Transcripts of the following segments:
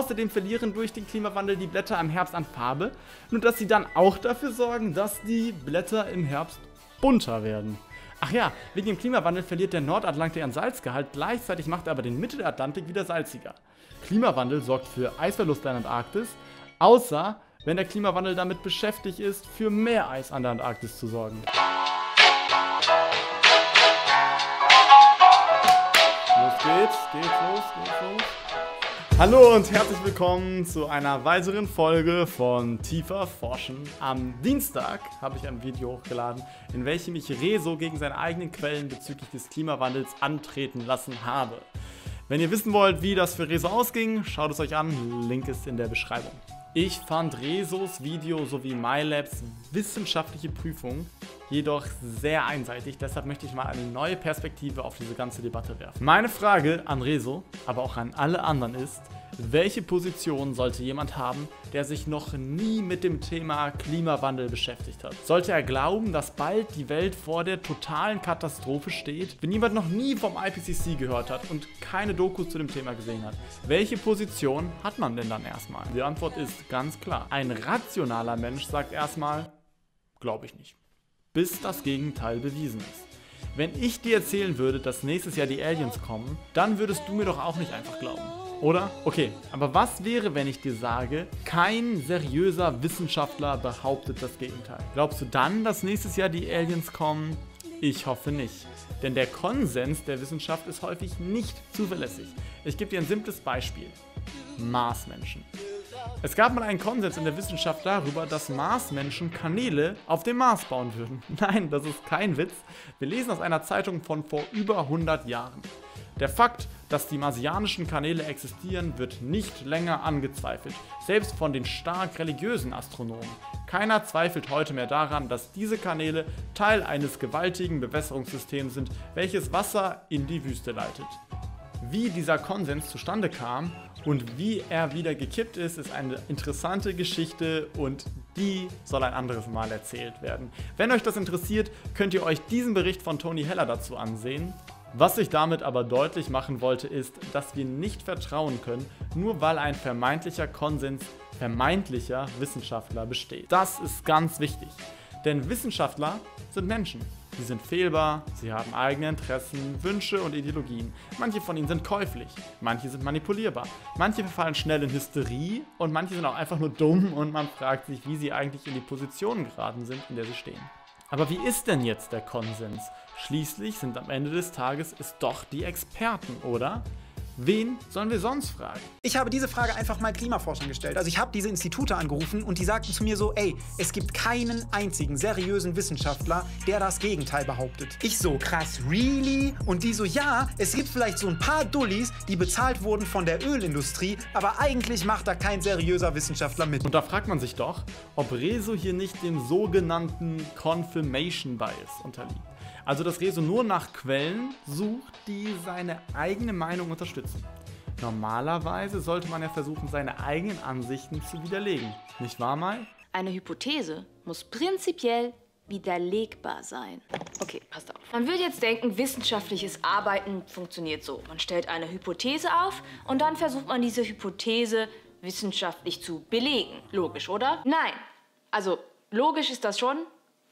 Außerdem verlieren durch den Klimawandel die Blätter im Herbst an Farbe, nur dass sie dann auch dafür sorgen, dass die Blätter im Herbst bunter werden. Ach ja, wegen dem Klimawandel verliert der Nordatlantik an Salzgehalt, gleichzeitig macht er aber den Mittelatlantik wieder salziger. Klimawandel sorgt für Eisverluste in der Antarktis, außer wenn der Klimawandel damit beschäftigt ist, für mehr Eis an der Antarktis zu sorgen. Los geht's, geht's los, geht's los. Hallo und herzlich willkommen zu einer weiteren Folge von Tiefer Forschen. Am Dienstag habe ich ein Video hochgeladen, in welchem ich Rezo gegen seine eigenen Quellen bezüglich des Klimawandels antreten lassen habe. Wenn ihr wissen wollt, wie das für Rezo ausging, schaut es euch an, Link ist in der Beschreibung. Ich fand Rezos Video sowie MyLabs wissenschaftliche Prüfung jedoch sehr einseitig, deshalb möchte ich mal eine neue Perspektive auf diese ganze Debatte werfen. Meine Frage an Rezo, aber auch an alle anderen ist, welche Position sollte jemand haben, der sich noch nie mit dem Thema Klimawandel beschäftigt hat? Sollte er glauben, dass bald die Welt vor der totalen Katastrophe steht? Wenn jemand noch nie vom IPCC gehört hat und keine Dokus zu dem Thema gesehen hat, welche Position hat man denn dann erstmal? Die Antwort ist ganz klar. Ein rationaler Mensch sagt erstmal, glaube ich nicht. Bis das Gegenteil bewiesen ist. Wenn ich dir erzählen würde, dass nächstes Jahr die Aliens kommen, dann würdest du mir doch auch nicht einfach glauben. Oder? Okay, aber was wäre, wenn ich dir sage, kein seriöser Wissenschaftler behauptet das Gegenteil? Glaubst du dann, dass nächstes Jahr die Aliens kommen? Ich hoffe nicht. Denn der Konsens der Wissenschaft ist häufig nicht zuverlässig. Ich gebe dir ein simples Beispiel. Marsmenschen. Es gab mal einen Konsens in der Wissenschaft darüber, dass Marsmenschen Kanäle auf dem Mars bauen würden. Nein, das ist kein Witz. Wir lesen aus einer Zeitung von vor über 100 Jahren. Der Fakt, dass die marsianischen Kanäle existieren, wird nicht länger angezweifelt, selbst von den stark religiösen Astronomen. Keiner zweifelt heute mehr daran, dass diese Kanäle Teil eines gewaltigen Bewässerungssystems sind, welches Wasser in die Wüste leitet. Wie dieser Konsens zustande kam und wie er wieder gekippt ist, ist eine interessante Geschichte und die soll ein anderes Mal erzählt werden. Wenn euch das interessiert, könnt ihr euch diesen Bericht von Tony Heller dazu ansehen. Was ich damit aber deutlich machen wollte, ist, dass wir nicht vertrauen können, nur weil ein vermeintlicher Konsens vermeintlicher Wissenschaftler besteht. Das ist ganz wichtig, denn Wissenschaftler sind Menschen. Sie sind fehlbar, sie haben eigene Interessen, Wünsche und Ideologien. Manche von ihnen sind käuflich, manche sind manipulierbar, manche verfallen schnell in Hysterie und manche sind auch einfach nur dumm und man fragt sich, wie sie eigentlich in die Position geraten sind, in der sie stehen. Aber wie ist denn jetzt der Konsens? Schließlich sind am Ende des Tages es doch die Experten, oder? Wen sollen wir sonst fragen? Ich habe diese Frage einfach mal Klimaforschern gestellt. Also ich habe diese Institute angerufen und die sagten zu mir so, ey, es gibt keinen einzigen seriösen Wissenschaftler, der das Gegenteil behauptet. Ich so, krass, really? Und die so, ja, es gibt vielleicht so ein paar Dullis, die bezahlt wurden von der Ölindustrie, aber eigentlich macht da kein seriöser Wissenschaftler mit. Und da fragt man sich doch, ob Rezo hier nicht dem sogenannten Confirmation Bias unterliegt. Also dass Rezo nur nach Quellen sucht, die seine eigene Meinung unterstützen. Normalerweise sollte man ja versuchen, seine eigenen Ansichten zu widerlegen. Nicht wahr, Mai? Eine Hypothese muss prinzipiell widerlegbar sein. Okay, passt auf. Man würde jetzt denken, wissenschaftliches Arbeiten funktioniert so. Man stellt eine Hypothese auf und dann versucht man diese Hypothese wissenschaftlich zu belegen. Logisch, oder? Nein. Also, logisch ist das schon,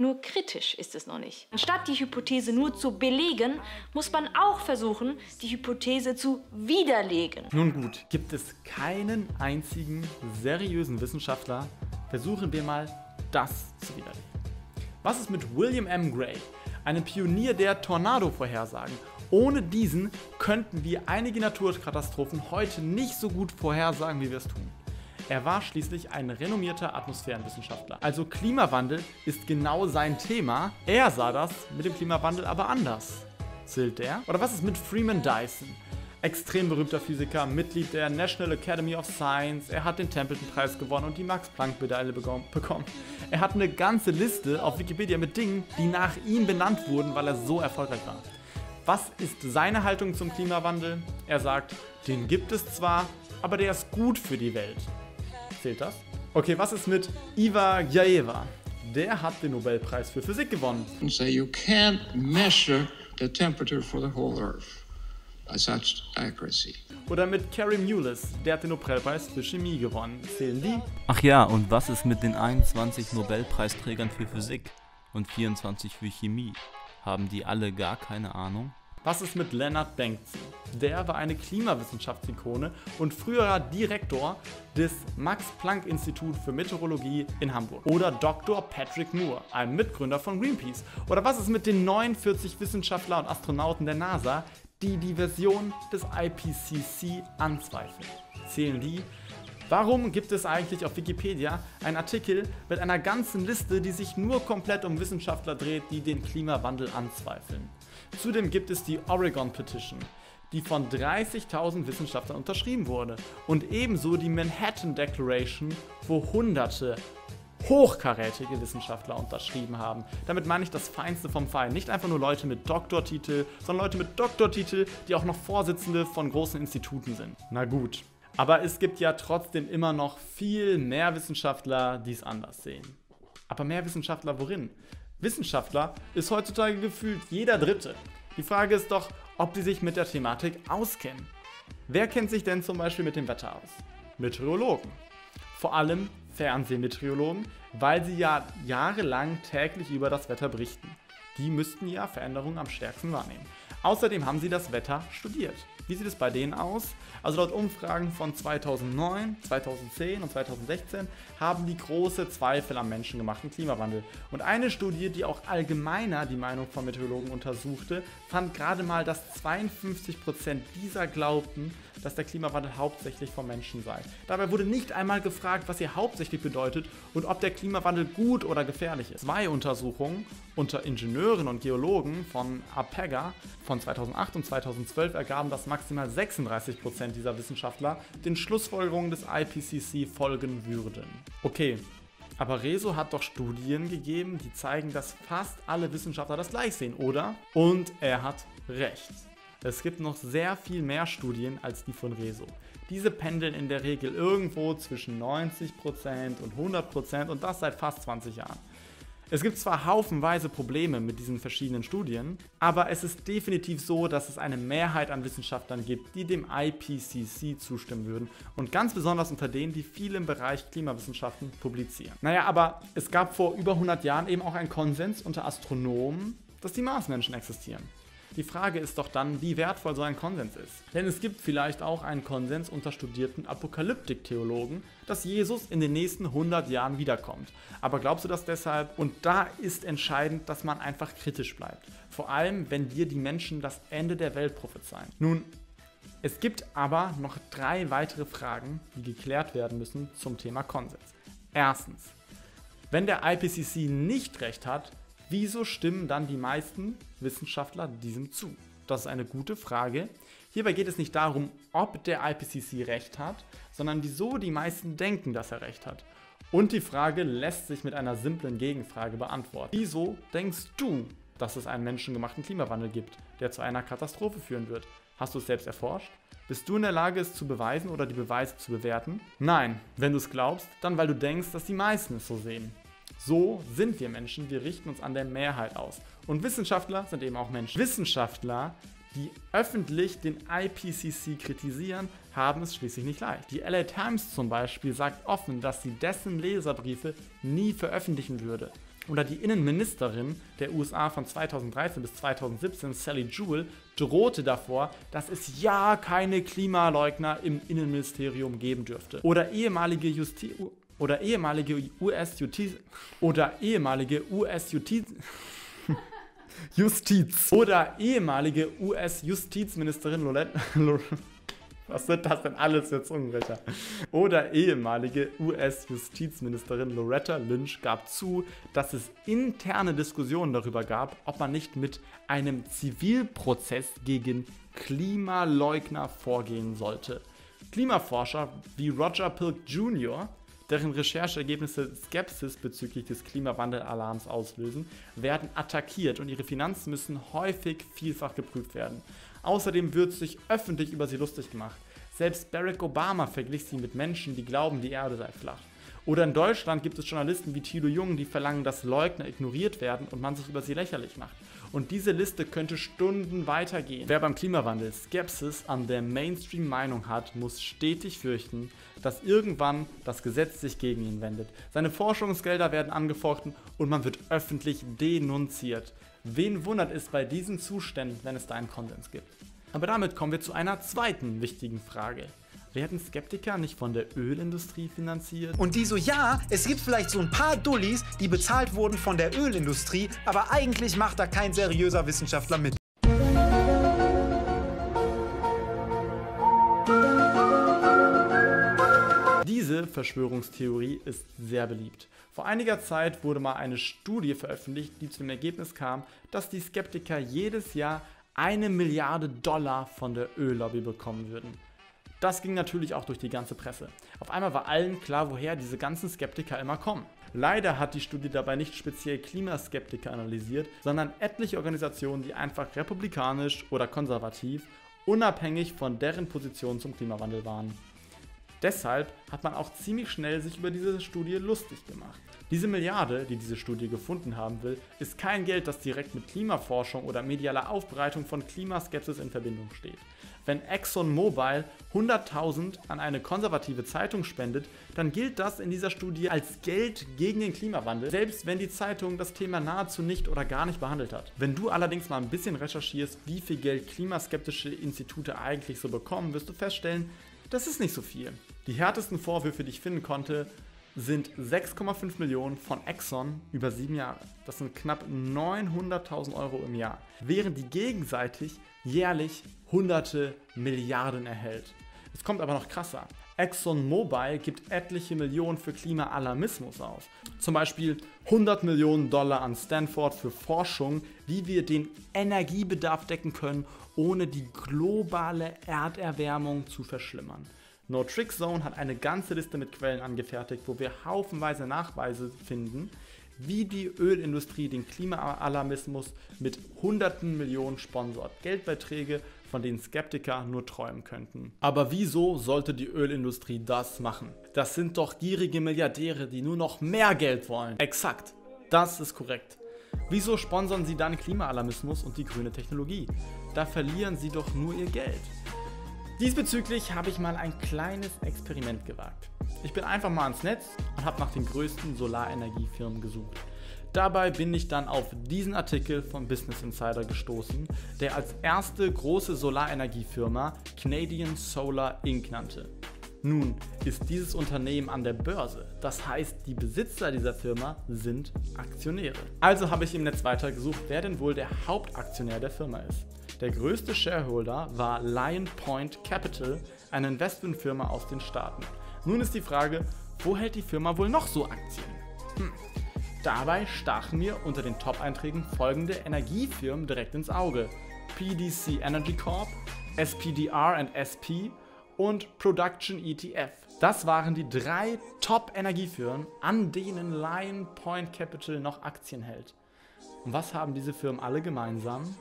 nur kritisch ist es noch nicht. Anstatt die Hypothese nur zu belegen, muss man auch versuchen, die Hypothese zu widerlegen. Nun gut, gibt es keinen einzigen seriösen Wissenschaftler? Versuchen wir mal, das zu widerlegen. Was ist mit William M. Gray, einem Pionier der Tornado-Vorhersagen? Ohne diesen könnten wir einige Naturkatastrophen heute nicht so gut vorhersagen, wie wir es tun. Er war schließlich ein renommierter Atmosphärenwissenschaftler. Also Klimawandel ist genau sein Thema. Er sah das mit dem Klimawandel aber anders. Zählt der? Oder was ist mit Freeman Dyson? Extrem berühmter Physiker, Mitglied der National Academy of Science. Er hat den Templeton-Preis gewonnen und die Max-Planck-Medaille bekommen. Er hat eine ganze Liste auf Wikipedia mit Dingen, die nach ihm benannt wurden, weil er so erfolgreich war. Was ist seine Haltung zum Klimawandel? Er sagt, den gibt es zwar, aber der ist gut für die Welt. Zählt das? Okay, was ist mit Iva Jaeva? Der hat den Nobelpreis für Physik gewonnen. And say you can't measure the temperature for the whole Earth. by such accuracy. Oder mit Carrie Mullis, der hat den Nobelpreis für Chemie gewonnen. Zählen die? Ach ja, und was ist mit den 21 Nobelpreisträgern für Physik und 24 für Chemie? Haben die alle gar keine Ahnung? Was ist mit Leonard Bengtson? Der war eine Klimawissenschaftsikone und früherer Direktor des Max-Planck-Institut für Meteorologie in Hamburg. Oder Dr. Patrick Moore, ein Mitgründer von Greenpeace. Oder was ist mit den 49 Wissenschaftler und Astronauten der NASA, die die Version des IPCC anzweifeln? Zählen die? Warum gibt es eigentlich auf Wikipedia einen Artikel mit einer ganzen Liste, die sich nur komplett um Wissenschaftler dreht, die den Klimawandel anzweifeln? Zudem gibt es die Oregon Petition, die von 30.000 Wissenschaftlern unterschrieben wurde. Und ebenso die Manhattan Declaration, wo hunderte hochkarätige Wissenschaftler unterschrieben haben. Damit meine ich das Feinste vom Fein. Nicht einfach nur Leute mit Doktortitel, sondern Leute mit Doktortitel, die auch noch Vorsitzende von großen Instituten sind. Na gut. Aber es gibt ja trotzdem immer noch viel mehr Wissenschaftler, die es anders sehen. Aber mehr Wissenschaftler worin? Wissenschaftler ist heutzutage gefühlt jeder Dritte. Die Frage ist doch, ob sie sich mit der Thematik auskennen. Wer kennt sich denn zum Beispiel mit dem Wetter aus? Meteorologen. Vor allem Fernsehmeteorologen, weil sie ja jahrelang täglich über das Wetter berichten. Die müssten ja Veränderungen am stärksten wahrnehmen. Außerdem haben sie das Wetter studiert. Wie sieht es bei denen aus? Also laut Umfragen von 2009, 2010 und 2016 haben die große Zweifel am menschengemachten Klimawandel. Und eine Studie, die auch allgemeiner die Meinung von Meteorologen untersuchte, fand gerade mal, dass 52% dieser glaubten, dass der Klimawandel hauptsächlich vom Menschen sei. Dabei wurde nicht einmal gefragt, was hier hauptsächlich bedeutet und ob der Klimawandel gut oder gefährlich ist. Zwei Untersuchungen unter Ingenieuren und Geologen von APEGA von 2008 und 2012 ergaben, dass maximal 36% dieser Wissenschaftler den Schlussfolgerungen des IPCC folgen würden. Okay, aber Rezo hat doch Studien gegeben, die zeigen, dass fast alle Wissenschaftler das gleich sehen, oder? Und er hat recht. Es gibt noch sehr viel mehr Studien als die von Rezo. Diese pendeln in der Regel irgendwo zwischen 90% und 100% und das seit fast 20 Jahren. Es gibt zwar haufenweise Probleme mit diesen verschiedenen Studien, aber es ist definitiv so, dass es eine Mehrheit an Wissenschaftlern gibt, die dem IPCC zustimmen würden und ganz besonders unter denen, die viel im Bereich Klimawissenschaften publizieren. Naja, aber es gab vor über 100 Jahren eben auch einen Konsens unter Astronomen, dass die Marsmenschen existieren. Die Frage ist doch dann, wie wertvoll so ein Konsens ist. Denn es gibt vielleicht auch einen Konsens unter studierten Apokalyptik-Theologen, dass Jesus in den nächsten 100 Jahren wiederkommt. Aber glaubst du das deshalb? Und da ist entscheidend, dass man einfach kritisch bleibt. Vor allem, wenn dir die Menschen das Ende der Welt prophezeien. Nun, es gibt aber noch drei weitere Fragen, die geklärt werden müssen zum Thema Konsens. Erstens, wenn der IPCC nicht recht hat, Wieso stimmen dann die meisten Wissenschaftler diesem zu? Das ist eine gute Frage. Hierbei geht es nicht darum, ob der IPCC recht hat, sondern wieso die meisten denken, dass er recht hat. Und die Frage lässt sich mit einer simplen Gegenfrage beantworten. Wieso denkst du, dass es einen menschengemachten Klimawandel gibt, der zu einer Katastrophe führen wird? Hast du es selbst erforscht? Bist du in der Lage, es zu beweisen oder die Beweise zu bewerten? Nein, wenn du es glaubst, dann weil du denkst, dass die meisten es so sehen. So sind wir Menschen, wir richten uns an der Mehrheit aus. Und Wissenschaftler sind eben auch Menschen. Wissenschaftler, die öffentlich den IPCC kritisieren, haben es schließlich nicht leicht. Die LA Times zum Beispiel sagt offen, dass sie dessen Leserbriefe nie veröffentlichen würde. Oder die Innenministerin der USA von 2013 bis 2017, Sally Jewell, drohte davor, dass es ja keine Klimaleugner im Innenministerium geben dürfte. Oder ehemalige Justiz oder ehemalige US-Justiz oder ehemalige US-Justiz Justiz oder ehemalige US-Justizministerin Loretta was sind das denn alles jetzt Zungenbrecher? Oder ehemalige US-Justizministerin Loretta Lynch gab zu, dass es interne Diskussionen darüber gab, ob man nicht mit einem Zivilprozess gegen Klimaleugner vorgehen sollte. Klimaforscher wie Roger Pilk Jr deren Rechercheergebnisse Skepsis bezüglich des Klimawandelalarms auslösen, werden attackiert und ihre Finanzen müssen häufig vielfach geprüft werden. Außerdem wird sich öffentlich über sie lustig gemacht. Selbst Barack Obama verglich sie mit Menschen, die glauben, die Erde sei flach. Oder in Deutschland gibt es Journalisten wie Thilo Jung, die verlangen, dass Leugner ignoriert werden und man sich über sie lächerlich macht. Und diese Liste könnte Stunden weitergehen. Wer beim Klimawandel Skepsis an der Mainstream-Meinung hat, muss stetig fürchten, dass irgendwann das Gesetz sich gegen ihn wendet. Seine Forschungsgelder werden angefochten und man wird öffentlich denunziert. Wen wundert es bei diesen Zuständen, wenn es da einen Konsens gibt? Aber damit kommen wir zu einer zweiten wichtigen Frage. Werden Skeptiker nicht von der Ölindustrie finanziert? Und die so, ja, es gibt vielleicht so ein paar Dullis, die bezahlt wurden von der Ölindustrie, aber eigentlich macht da kein seriöser Wissenschaftler mit. Diese Verschwörungstheorie ist sehr beliebt. Vor einiger Zeit wurde mal eine Studie veröffentlicht, die zu dem Ergebnis kam, dass die Skeptiker jedes Jahr eine Milliarde Dollar von der Öllobby bekommen würden. Das ging natürlich auch durch die ganze Presse. Auf einmal war allen klar, woher diese ganzen Skeptiker immer kommen. Leider hat die Studie dabei nicht speziell Klimaskeptiker analysiert, sondern etliche Organisationen, die einfach republikanisch oder konservativ, unabhängig von deren Position zum Klimawandel waren. Deshalb hat man auch ziemlich schnell sich über diese Studie lustig gemacht. Diese Milliarde, die diese Studie gefunden haben will, ist kein Geld, das direkt mit Klimaforschung oder medialer Aufbereitung von Klimaskepsis in Verbindung steht. Wenn ExxonMobil 100.000 an eine konservative Zeitung spendet, dann gilt das in dieser Studie als Geld gegen den Klimawandel, selbst wenn die Zeitung das Thema nahezu nicht oder gar nicht behandelt hat. Wenn du allerdings mal ein bisschen recherchierst, wie viel Geld klimaskeptische Institute eigentlich so bekommen, wirst du feststellen, das ist nicht so viel. Die härtesten Vorwürfe, die ich finden konnte, sind 6,5 Millionen von Exxon über sieben Jahre. Das sind knapp 900.000 Euro im Jahr, während die gegenseitig jährlich hunderte Milliarden erhält. Es kommt aber noch krasser. ExxonMobil gibt etliche Millionen für Klimaalarmismus aus. Zum Beispiel 100 Millionen Dollar an Stanford für Forschung, wie wir den Energiebedarf decken können, ohne die globale Erderwärmung zu verschlimmern. No Trick Zone hat eine ganze Liste mit Quellen angefertigt, wo wir haufenweise Nachweise finden, wie die Ölindustrie den Klimaalarmismus mit hunderten Millionen sponsort. Geldbeiträge, von denen Skeptiker nur träumen könnten. Aber wieso sollte die Ölindustrie das machen? Das sind doch gierige Milliardäre, die nur noch mehr Geld wollen. Exakt. Das ist korrekt. Wieso sponsern sie dann Klimaalarmismus und die grüne Technologie? Da verlieren sie doch nur ihr Geld. Diesbezüglich habe ich mal ein kleines Experiment gewagt. Ich bin einfach mal ans Netz und habe nach den größten Solarenergiefirmen gesucht. Dabei bin ich dann auf diesen Artikel von Business Insider gestoßen, der als erste große Solarenergiefirma Canadian Solar Inc. nannte. Nun ist dieses Unternehmen an der Börse, das heißt, die Besitzer dieser Firma sind Aktionäre. Also habe ich im Netz weitergesucht, wer denn wohl der Hauptaktionär der Firma ist. Der größte Shareholder war Lion Point Capital, eine Investmentfirma aus den Staaten. Nun ist die Frage, wo hält die Firma wohl noch so Aktien? Hm. Dabei stachen mir unter den Top-Einträgen folgende Energiefirmen direkt ins Auge. PDC Energy Corp, SPDR and SP und Production ETF. Das waren die drei Top-Energiefirmen, an denen Lion Point Capital noch Aktien hält. Und was haben diese Firmen alle gemeinsam?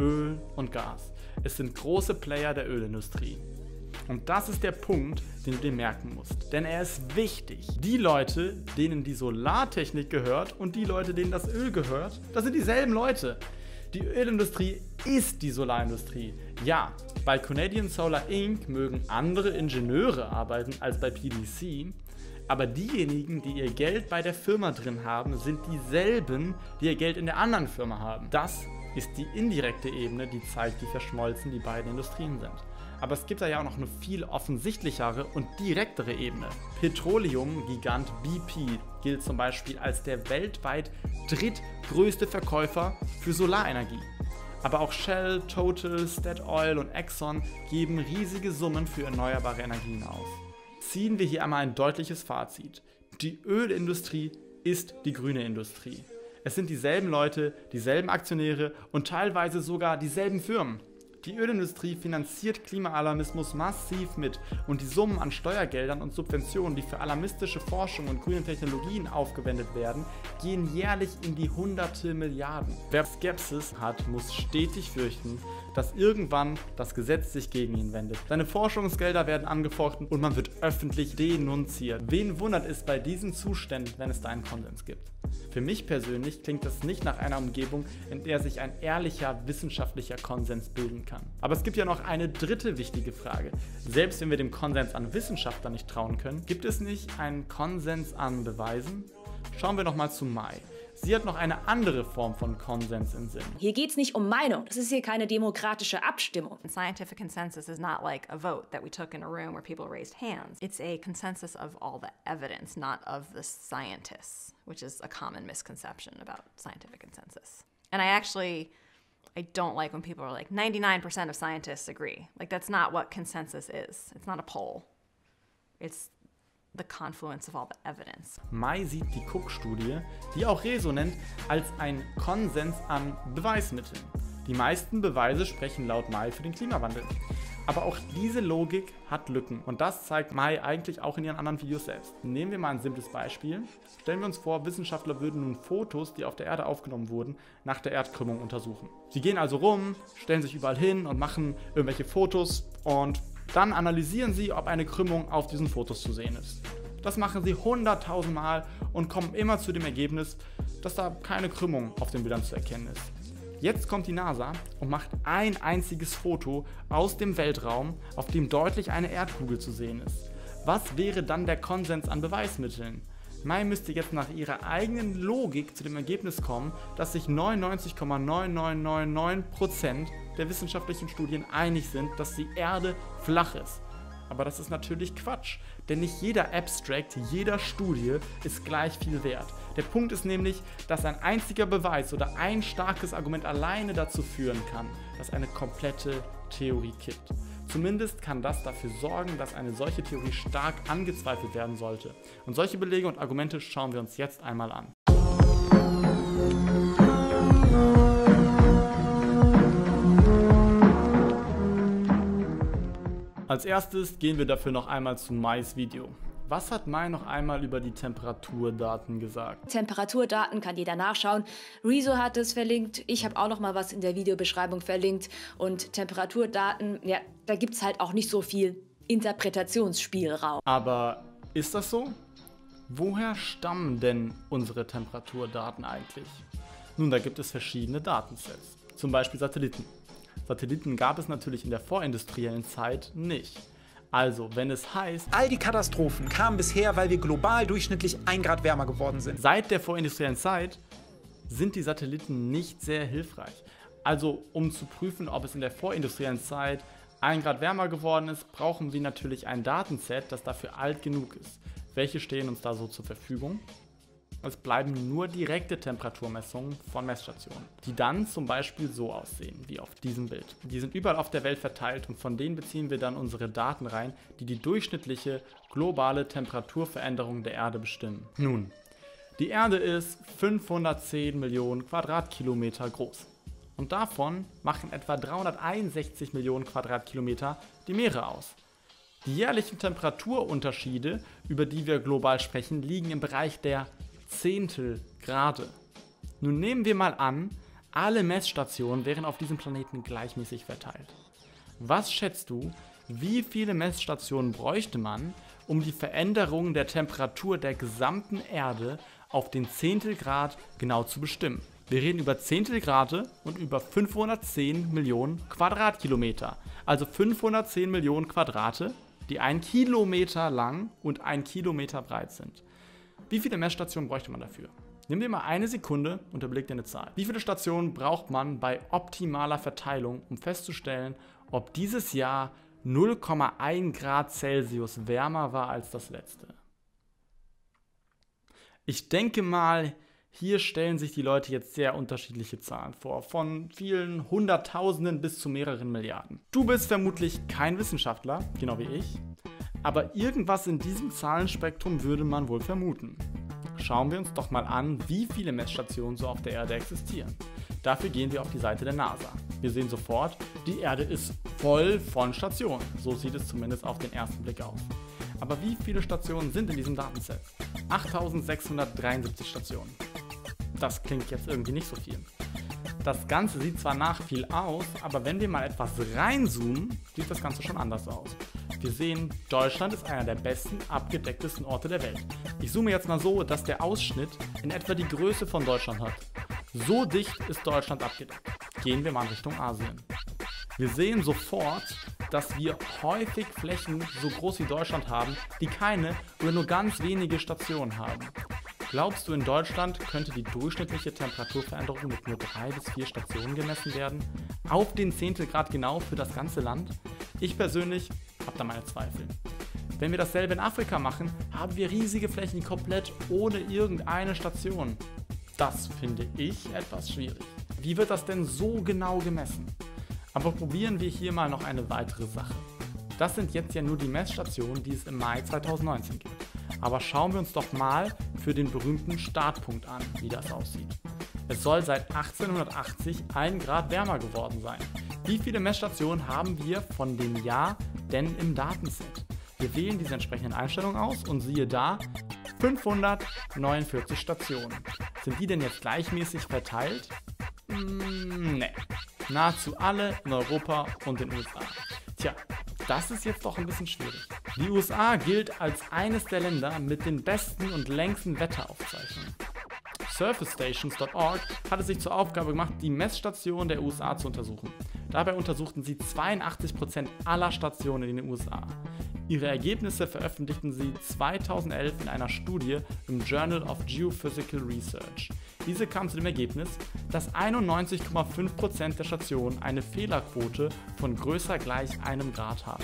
Öl und Gas. Es sind große Player der Ölindustrie. Und das ist der Punkt, den du dir merken musst. Denn er ist wichtig. Die Leute, denen die Solartechnik gehört und die Leute, denen das Öl gehört, das sind dieselben Leute. Die Ölindustrie ist die Solarindustrie. Ja, bei Canadian Solar Inc. mögen andere Ingenieure arbeiten als bei PDC, aber diejenigen, die ihr Geld bei der Firma drin haben, sind dieselben, die ihr Geld in der anderen Firma haben. Das ist die indirekte Ebene, die zeigt, wie verschmolzen die beiden Industrien sind. Aber es gibt da ja auch noch eine viel offensichtlichere und direktere Ebene. Petroleum-Gigant BP gilt zum Beispiel als der weltweit drittgrößte Verkäufer für Solarenergie. Aber auch Shell, Total, Statoil und Exxon geben riesige Summen für erneuerbare Energien aus. Ziehen wir hier einmal ein deutliches Fazit. Die Ölindustrie ist die grüne Industrie. Es sind dieselben Leute, dieselben Aktionäre und teilweise sogar dieselben Firmen. Die Ölindustrie finanziert Klimaalarmismus massiv mit und die Summen an Steuergeldern und Subventionen, die für alarmistische Forschung und grüne Technologien aufgewendet werden, gehen jährlich in die hunderte Milliarden. Wer Skepsis hat, muss stetig fürchten, dass irgendwann das Gesetz sich gegen ihn wendet. Seine Forschungsgelder werden angefochten und man wird öffentlich denunziert. Wen wundert es bei diesen Zuständen, wenn es da einen Konsens gibt? Für mich persönlich klingt das nicht nach einer Umgebung, in der sich ein ehrlicher wissenschaftlicher Konsens bilden kann. Aber es gibt ja noch eine dritte wichtige Frage. Selbst wenn wir dem Konsens an Wissenschaftlern nicht trauen können, gibt es nicht einen Konsens an Beweisen? Schauen wir nochmal zu Mai. Sie hat noch eine andere Form von Konsens im Sinn. Hier geht es nicht um Meinung. Das ist hier keine demokratische Abstimmung. Scientific consensus is not like a vote that we took in a room where people raised hands. It's a consensus of all the evidence, not of the scientists, which is a common misconception about scientific consensus. And I actually I don't like when people are like 99% of scientists agree. Like that's not what consensus is. It's not a poll. It's the confluence of all the evidence. Mai sieht die Cook-Studie, die auch Reso nennt, als ein Konsens an Beweismitteln. Die meisten Beweise sprechen laut Mai für den Klimawandel. Aber auch diese Logik hat Lücken und das zeigt Mai eigentlich auch in ihren anderen Videos selbst. Nehmen wir mal ein simples Beispiel. Stellen wir uns vor, Wissenschaftler würden nun Fotos, die auf der Erde aufgenommen wurden, nach der Erdkrümmung untersuchen. Sie gehen also rum, stellen sich überall hin und machen irgendwelche Fotos und dann analysieren Sie, ob eine Krümmung auf diesen Fotos zu sehen ist. Das machen Sie hunderttausend Mal und kommen immer zu dem Ergebnis, dass da keine Krümmung auf den Bildern zu erkennen ist. Jetzt kommt die NASA und macht ein einziges Foto aus dem Weltraum, auf dem deutlich eine Erdkugel zu sehen ist. Was wäre dann der Konsens an Beweismitteln? Mai müsste jetzt nach ihrer eigenen Logik zu dem Ergebnis kommen, dass sich 99,9999% der wissenschaftlichen Studien einig sind, dass die Erde flach ist. Aber das ist natürlich Quatsch, denn nicht jeder Abstract, jeder Studie ist gleich viel wert. Der Punkt ist nämlich, dass ein einziger Beweis oder ein starkes Argument alleine dazu führen kann, dass eine komplette Theorie kippt. Zumindest kann das dafür sorgen, dass eine solche Theorie stark angezweifelt werden sollte. Und solche Belege und Argumente schauen wir uns jetzt einmal an. Als erstes gehen wir dafür noch einmal zu Mais Video. Was hat Mai noch einmal über die Temperaturdaten gesagt? Temperaturdaten kann jeder nachschauen. Rezo hat es verlinkt. Ich habe auch noch mal was in der Videobeschreibung verlinkt. Und Temperaturdaten, ja, da gibt es halt auch nicht so viel Interpretationsspielraum. Aber ist das so? Woher stammen denn unsere Temperaturdaten eigentlich? Nun, da gibt es verschiedene Datensets. Zum Beispiel Satelliten. Satelliten gab es natürlich in der vorindustriellen Zeit nicht. Also, wenn es heißt, All die Katastrophen kamen bisher, weil wir global durchschnittlich ein Grad wärmer geworden sind. seit der vorindustriellen Zeit sind die Satelliten nicht sehr hilfreich. Also, um zu prüfen, ob es in der vorindustriellen Zeit ein Grad wärmer geworden ist, brauchen wir natürlich ein Datenset, das dafür alt genug ist. Welche stehen uns da so zur Verfügung? Es bleiben nur direkte Temperaturmessungen von Messstationen, die dann zum Beispiel so aussehen, wie auf diesem Bild. Die sind überall auf der Welt verteilt und von denen beziehen wir dann unsere Daten rein, die die durchschnittliche globale Temperaturveränderung der Erde bestimmen. Nun, die Erde ist 510 Millionen Quadratkilometer groß. Und davon machen etwa 361 Millionen Quadratkilometer die Meere aus. Die jährlichen Temperaturunterschiede, über die wir global sprechen, liegen im Bereich der Zehntelgrade. Nun nehmen wir mal an, alle Messstationen wären auf diesem Planeten gleichmäßig verteilt. Was schätzt du, wie viele Messstationen bräuchte man, um die Veränderung der Temperatur der gesamten Erde auf den Zehntelgrad genau zu bestimmen? Wir reden über Zehntelgrade und über 510 Millionen Quadratkilometer. Also 510 Millionen Quadrate, die ein Kilometer lang und ein Kilometer breit sind. Wie viele Messstationen bräuchte man dafür? Nimm dir mal eine Sekunde und überleg dir eine Zahl. Wie viele Stationen braucht man bei optimaler Verteilung, um festzustellen, ob dieses Jahr 0,1 Grad Celsius wärmer war als das letzte? Ich denke mal, hier stellen sich die Leute jetzt sehr unterschiedliche Zahlen vor, von vielen Hunderttausenden bis zu mehreren Milliarden. Du bist vermutlich kein Wissenschaftler, genau wie ich, aber irgendwas in diesem Zahlenspektrum würde man wohl vermuten. schauen wir uns doch mal an, wie viele Messstationen so auf der Erde existieren. Dafür gehen wir auf die Seite der NASA. Wir sehen sofort, die Erde ist voll von Stationen. So sieht es zumindest auf den ersten Blick aus. Aber wie viele Stationen sind in diesem Datenset? 8673 Stationen. Das klingt jetzt irgendwie nicht so viel. Das Ganze sieht zwar nach viel aus, aber wenn wir mal etwas reinzoomen, sieht das Ganze schon anders aus. Wir sehen, Deutschland ist einer der besten, abgedecktesten Orte der Welt. Ich zoome jetzt mal so, dass der Ausschnitt in etwa die Größe von Deutschland hat. So dicht ist Deutschland abgedeckt. Gehen wir mal in Richtung Asien. Wir sehen sofort, dass wir häufig Flächen so groß wie Deutschland haben, die keine oder nur ganz wenige Stationen haben. Glaubst du, in Deutschland könnte die durchschnittliche Temperaturveränderung mit nur drei bis vier Stationen gemessen werden? Auf den Zehntelgrad genau für das ganze Land? Ich persönlich habe da meine Zweifel. Wenn wir dasselbe in Afrika machen, haben wir riesige Flächen komplett ohne irgendeine Station. Das finde ich etwas schwierig. Wie wird das denn so genau gemessen? Aber probieren wir hier mal noch eine weitere Sache. Das sind jetzt ja nur die Messstationen, die es im Mai 2019 gibt. Aber schauen wir uns doch mal für den berühmten Startpunkt an, wie das aussieht. Es soll seit 1880 ein Grad wärmer geworden sein. Wie viele Messstationen haben wir von dem Jahr denn im Datenset? Wir wählen diese entsprechenden Einstellungen aus und siehe da, 549 Stationen. Sind die denn jetzt gleichmäßig verteilt? Mm, ne. Nahezu alle in Europa und den USA. Tja, das ist jetzt doch ein bisschen schwierig. Die USA gilt als eines der Länder mit den besten und längsten Wetteraufzeichnungen. SurfaceStations.org hatte sich zur Aufgabe gemacht, die Messstationen der USA zu untersuchen. Dabei untersuchten sie 82% aller Stationen in den USA. Ihre Ergebnisse veröffentlichten sie 2011 in einer Studie im Journal of Geophysical Research. Diese kam zu dem Ergebnis, dass 91,5% der Stationen eine Fehlerquote von größer gleich einem Grad haben.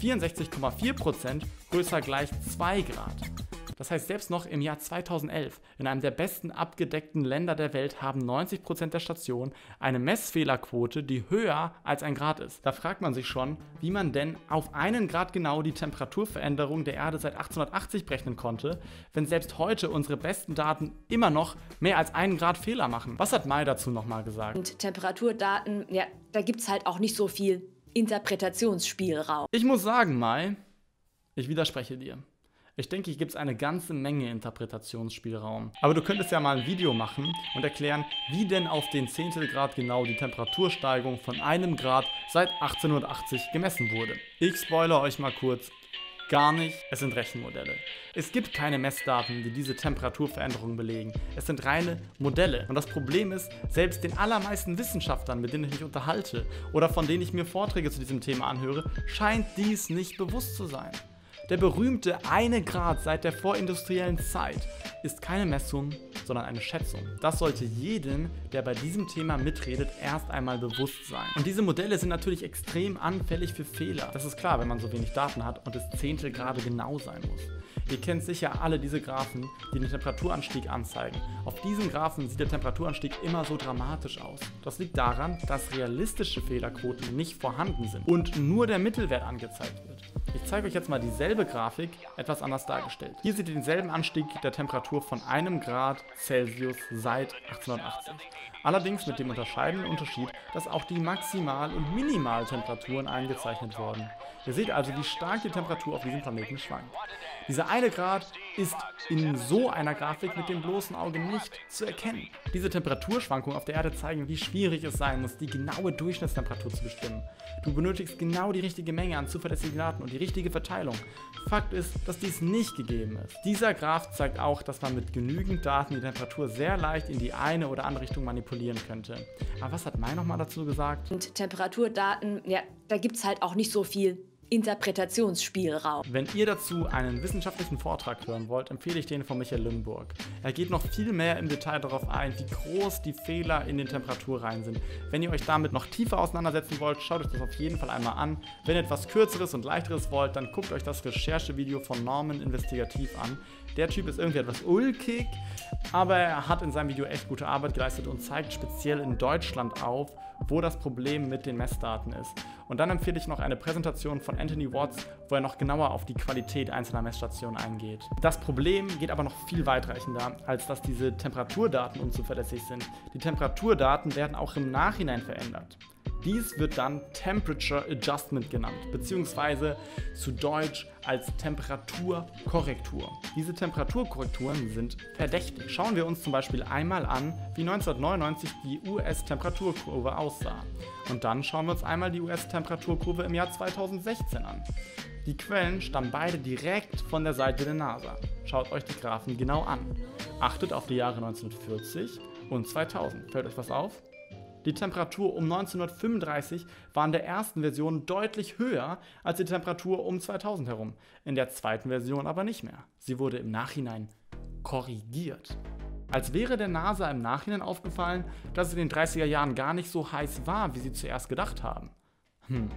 64,4% größer gleich 2 Grad. Das heißt, selbst noch im Jahr 2011, in einem der besten abgedeckten Länder der Welt, haben 90% der Stationen eine Messfehlerquote, die höher als ein Grad ist. Da fragt man sich schon, wie man denn auf einen Grad genau die Temperaturveränderung der Erde seit 1880 berechnen konnte, wenn selbst heute unsere besten Daten immer noch mehr als einen Grad Fehler machen. Was hat Mai dazu nochmal gesagt? Und Temperaturdaten, ja, da gibt es halt auch nicht so viel Interpretationsspielraum. Ich muss sagen, Mai, ich widerspreche dir. Ich denke, hier gibt es eine ganze Menge Interpretationsspielraum. Aber du könntest ja mal ein Video machen und erklären, wie denn auf den Zehntelgrad genau die Temperatursteigerung von einem Grad seit 1880 gemessen wurde. Ich spoilere euch mal kurz. Gar nicht, es sind Rechenmodelle. Es gibt keine Messdaten, die diese Temperaturveränderungen belegen. Es sind reine Modelle. Und das Problem ist, selbst den allermeisten Wissenschaftlern, mit denen ich mich unterhalte oder von denen ich mir Vorträge zu diesem Thema anhöre, scheint dies nicht bewusst zu sein. Der berühmte eine Grad seit der vorindustriellen Zeit ist keine Messung, sondern eine Schätzung. Das sollte jedem, der bei diesem Thema mitredet, erst einmal bewusst sein. Und diese Modelle sind natürlich extrem anfällig für Fehler. Das ist klar, wenn man so wenig Daten hat und es Zehntelgrade genau sein muss. Ihr kennt sicher alle diese Graphen, die den Temperaturanstieg anzeigen. Auf diesen Graphen sieht der Temperaturanstieg immer so dramatisch aus. Das liegt daran, dass realistische Fehlerquoten nicht vorhanden sind und nur der Mittelwert angezeigt wird. Ich zeige euch jetzt mal dieselbe Grafik, etwas anders dargestellt. Hier seht ihr denselben Anstieg der Temperatur von einem Grad Celsius seit 1880. Allerdings mit dem unterscheidenden Unterschied, dass auch die Maximal- und Minimaltemperaturen eingezeichnet wurden. Ihr seht also, wie stark die Temperatur auf diesem Planeten schwankt. Dieser eine Grad ist in so einer Grafik mit dem bloßen Auge nicht zu erkennen. Diese Temperaturschwankungen auf der Erde zeigen, wie schwierig es sein muss, die genaue Durchschnittstemperatur zu bestimmen. Du benötigst genau die richtige Menge an zuverlässigen Daten und die richtige Verteilung. Fakt ist, dass dies nicht gegeben ist. Dieser Graph zeigt auch, dass man mit genügend Daten die Temperatur sehr leicht in die eine oder andere Richtung manipulieren könnte. Aber was hat Mai nochmal dazu gesagt? Und Temperaturdaten, ja, da gibt es halt auch nicht so viel Interpretationsspielraum. Wenn ihr dazu einen wissenschaftlichen Vortrag hören wollt, empfehle ich den von Michael Limburg. Er geht noch viel mehr im Detail darauf ein, wie groß die Fehler in den Temperaturreihen sind. Wenn ihr euch damit noch tiefer auseinandersetzen wollt, schaut euch das auf jeden Fall einmal an. Wenn ihr etwas kürzeres und leichteres wollt, dann guckt euch das Recherchevideo von Norman Investigativ an. Der Typ ist irgendwie etwas ulkig, aber er hat in seinem Video echt gute Arbeit geleistet und zeigt speziell in Deutschland auf, wo das Problem mit den Messdaten ist. Und dann empfehle ich noch eine Präsentation von Anthony Watts, wo er noch genauer auf die Qualität einzelner Messstationen eingeht. Das Problem geht aber noch viel weitreichender, als dass diese Temperaturdaten unzuverlässig sind. Die Temperaturdaten werden auch im Nachhinein verändert. Dies wird dann Temperature Adjustment genannt, beziehungsweise zu Deutsch als Temperaturkorrektur. Diese Temperaturkorrekturen sind verdächtig. Schauen wir uns zum Beispiel einmal an, wie 1999 die US-Temperaturkurve aussah. Und dann schauen wir uns einmal die US-Temperaturkurve im Jahr 2016 an. Die Quellen stammen beide direkt von der Seite der NASA. Schaut euch die Graphen genau an. Achtet auf die Jahre 1940 und 2000. Fällt euch was auf? Die Temperatur um 1935 war in der ersten Version deutlich höher als die Temperatur um 2000 herum, in der zweiten Version aber nicht mehr. Sie wurde im Nachhinein korrigiert. Als wäre der NASA im Nachhinein aufgefallen, dass es in den 30er Jahren gar nicht so heiß war, wie sie zuerst gedacht haben. Hm,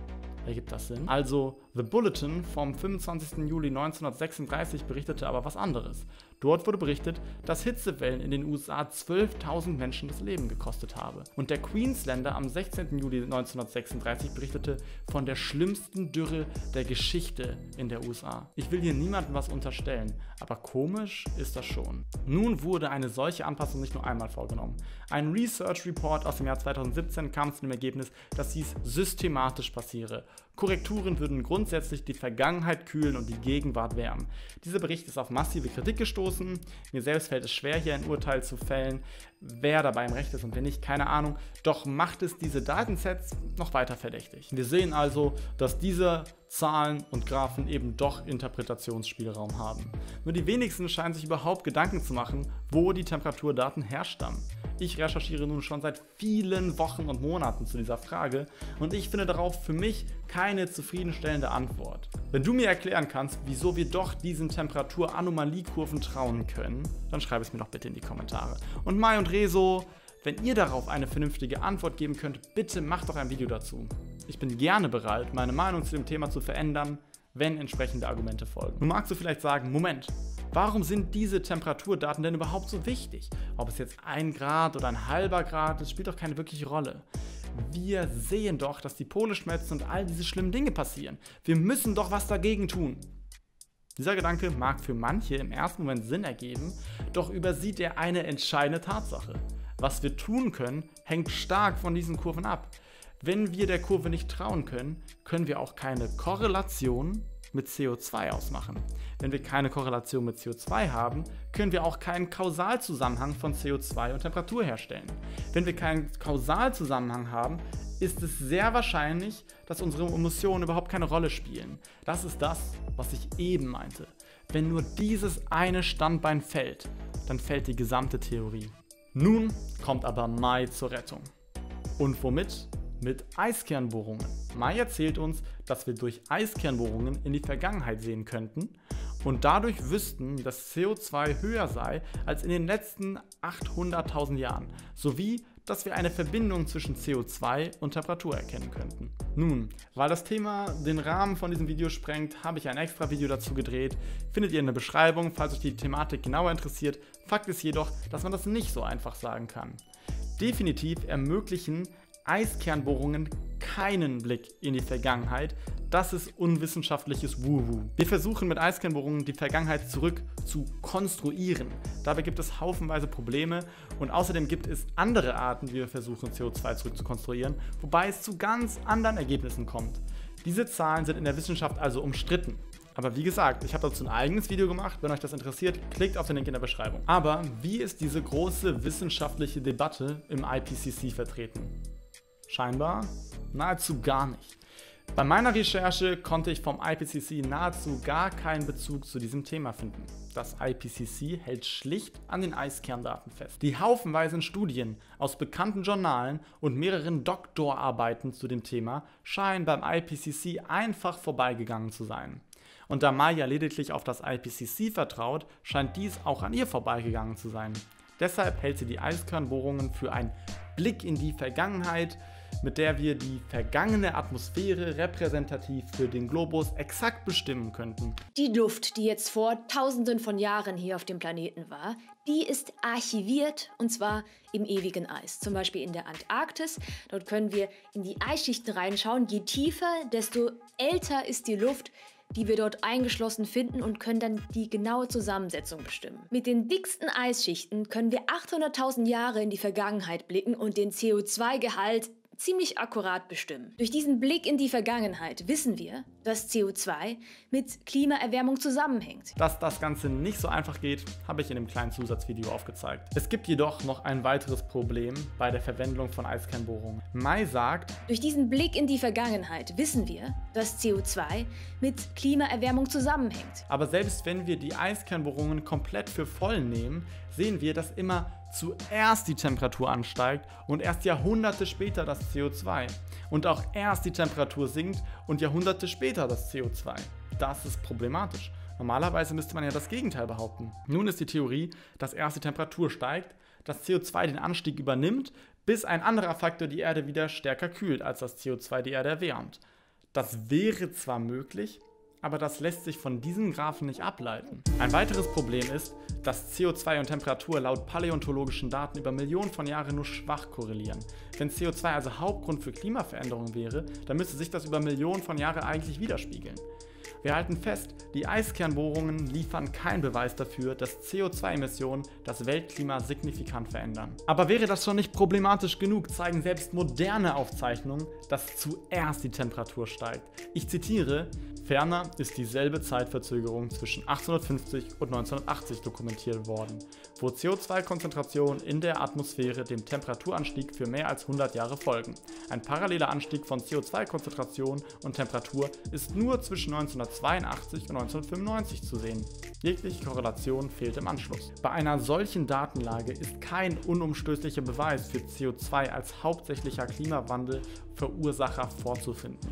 Ergibt das Sinn? Also, The Bulletin vom 25. Juli 1936 berichtete aber was anderes. Dort wurde berichtet, dass Hitzewellen in den USA 12.000 Menschen das Leben gekostet habe. Und der Queenslander am 16. Juli 1936 berichtete von der schlimmsten Dürre der Geschichte in der USA. Ich will hier niemandem was unterstellen, aber komisch ist das schon. Nun wurde eine solche Anpassung nicht nur einmal vorgenommen. Ein Research Report aus dem Jahr 2017 kam zu dem Ergebnis, dass dies systematisch passiere. Korrekturen würden grundsätzlich die Vergangenheit kühlen und die Gegenwart wärmen. Dieser Bericht ist auf massive Kritik gestoßen. Mir selbst fällt es schwer, hier ein Urteil zu fällen, wer dabei im Recht ist und wer nicht, keine Ahnung. Doch macht es diese Datensets noch weiter verdächtig. Wir sehen also, dass diese Zahlen und Graphen eben doch Interpretationsspielraum haben. Nur die wenigsten scheinen sich überhaupt Gedanken zu machen, wo die Temperaturdaten herstammen. Ich recherchiere nun schon seit vielen Wochen und Monaten zu dieser Frage und ich finde darauf für mich keine zufriedenstellende Antwort. Wenn du mir erklären kannst, wieso wir doch diesen Temperaturanomaliekurven trauen können, dann schreib es mir doch bitte in die Kommentare. Und Mai und Rezo, wenn ihr darauf eine vernünftige Antwort geben könnt, bitte macht doch ein Video dazu. Ich bin gerne bereit, meine Meinung zu dem Thema zu verändern, wenn entsprechende Argumente folgen. Nun magst du vielleicht sagen, Moment, Warum sind diese Temperaturdaten denn überhaupt so wichtig? Ob es jetzt ein Grad oder ein halber Grad ist, spielt doch keine wirkliche Rolle. Wir sehen doch, dass die Pole schmelzen und all diese schlimmen Dinge passieren. Wir müssen doch was dagegen tun. Dieser Gedanke mag für manche im ersten Moment Sinn ergeben, doch übersieht er eine entscheidende Tatsache. Was wir tun können, hängt stark von diesen Kurven ab. Wenn wir der Kurve nicht trauen können, können wir auch keine Korrelation mit CO2 ausmachen. Wenn wir keine Korrelation mit CO2 haben, können wir auch keinen Kausalzusammenhang von CO2 und Temperatur herstellen. Wenn wir keinen Kausalzusammenhang haben, ist es sehr wahrscheinlich, dass unsere Emissionen überhaupt keine Rolle spielen. Das ist das, was ich eben meinte. Wenn nur dieses eine Standbein fällt, dann fällt die gesamte Theorie. Nun kommt aber Mai zur Rettung. Und womit? mit Eiskernbohrungen. Mai erzählt uns, dass wir durch Eiskernbohrungen in die Vergangenheit sehen könnten und dadurch wüssten, dass CO2 höher sei als in den letzten 800.000 Jahren, sowie dass wir eine Verbindung zwischen CO2 und Temperatur erkennen könnten. Nun, weil das Thema den Rahmen von diesem Video sprengt, habe ich ein extra Video dazu gedreht. Findet ihr in der Beschreibung, falls euch die Thematik genauer interessiert. Fakt ist jedoch, dass man das nicht so einfach sagen kann. Definitiv ermöglichen Eiskernbohrungen keinen Blick in die Vergangenheit. Das ist unwissenschaftliches Wuhu. Wir versuchen mit Eiskernbohrungen die Vergangenheit zurück zu konstruieren. Dabei gibt es haufenweise Probleme und außerdem gibt es andere Arten, wie wir versuchen CO2 zurück zu konstruieren, wobei es zu ganz anderen Ergebnissen kommt. Diese Zahlen sind in der Wissenschaft also umstritten. Aber wie gesagt, ich habe dazu ein eigenes Video gemacht. Wenn euch das interessiert, klickt auf den Link in der Beschreibung. Aber wie ist diese große wissenschaftliche Debatte im IPCC vertreten? Scheinbar nahezu gar nicht. Bei meiner Recherche konnte ich vom IPCC nahezu gar keinen Bezug zu diesem Thema finden. Das IPCC hält schlicht an den Eiskerndaten fest. Die haufenweisen Studien aus bekannten Journalen und mehreren Doktorarbeiten zu dem Thema scheinen beim IPCC einfach vorbeigegangen zu sein. Und da Maya lediglich auf das IPCC vertraut, scheint dies auch an ihr vorbeigegangen zu sein. Deshalb hält sie die Eiskernbohrungen für einen Blick in die Vergangenheit, mit der wir die vergangene Atmosphäre repräsentativ für den Globus exakt bestimmen könnten. Die Luft, die jetzt vor tausenden von Jahren hier auf dem Planeten war, die ist archiviert und zwar im ewigen Eis. Zum Beispiel in der Antarktis. Dort können wir in die Eisschichten reinschauen. Je tiefer, desto älter ist die Luft, die wir dort eingeschlossen finden und können dann die genaue Zusammensetzung bestimmen. Mit den dicksten Eisschichten können wir 800.000 Jahre in die Vergangenheit blicken und den CO2-Gehalt ziemlich akkurat bestimmen. Durch diesen Blick in die Vergangenheit wissen wir, dass CO2 mit Klimaerwärmung zusammenhängt. Dass das Ganze nicht so einfach geht, habe ich in dem kleinen Zusatzvideo aufgezeigt. Es gibt jedoch noch ein weiteres Problem bei der Verwendung von Eiskernbohrungen. Mai sagt, durch diesen Blick in die Vergangenheit wissen wir, dass CO2 mit Klimaerwärmung zusammenhängt. Aber selbst wenn wir die Eiskernbohrungen komplett für voll nehmen, sehen wir, dass immer zuerst die Temperatur ansteigt und erst Jahrhunderte später das CO2. Und auch erst die Temperatur sinkt und Jahrhunderte später das CO2. Das ist problematisch. Normalerweise müsste man ja das Gegenteil behaupten. Nun ist die Theorie, dass erst die Temperatur steigt, das CO2 den Anstieg übernimmt, bis ein anderer Faktor die Erde wieder stärker kühlt, als das CO2 die Erde erwärmt. Das wäre zwar möglich, aber das lässt sich von diesem Graphen nicht ableiten. Ein weiteres Problem ist, dass CO2 und Temperatur laut paläontologischen Daten über Millionen von Jahren nur schwach korrelieren. Wenn CO2 also Hauptgrund für Klimaveränderungen wäre, dann müsste sich das über Millionen von Jahren eigentlich widerspiegeln. Wir halten fest, die Eiskernbohrungen liefern keinen Beweis dafür, dass CO2-Emissionen das Weltklima signifikant verändern. Aber wäre das schon nicht problematisch genug, zeigen selbst moderne Aufzeichnungen, dass zuerst die Temperatur steigt. Ich zitiere, Ferner ist dieselbe Zeitverzögerung zwischen 1850 und 1980 dokumentiert worden, wo CO2-Konzentrationen in der Atmosphäre dem Temperaturanstieg für mehr als 100 Jahre folgen. Ein paralleler Anstieg von CO2-Konzentration und Temperatur ist nur zwischen 1982 und 1995 zu sehen. Jegliche Korrelation fehlt im Anschluss. Bei einer solchen Datenlage ist kein unumstößlicher Beweis für CO2 als hauptsächlicher Klimawandelverursacher vorzufinden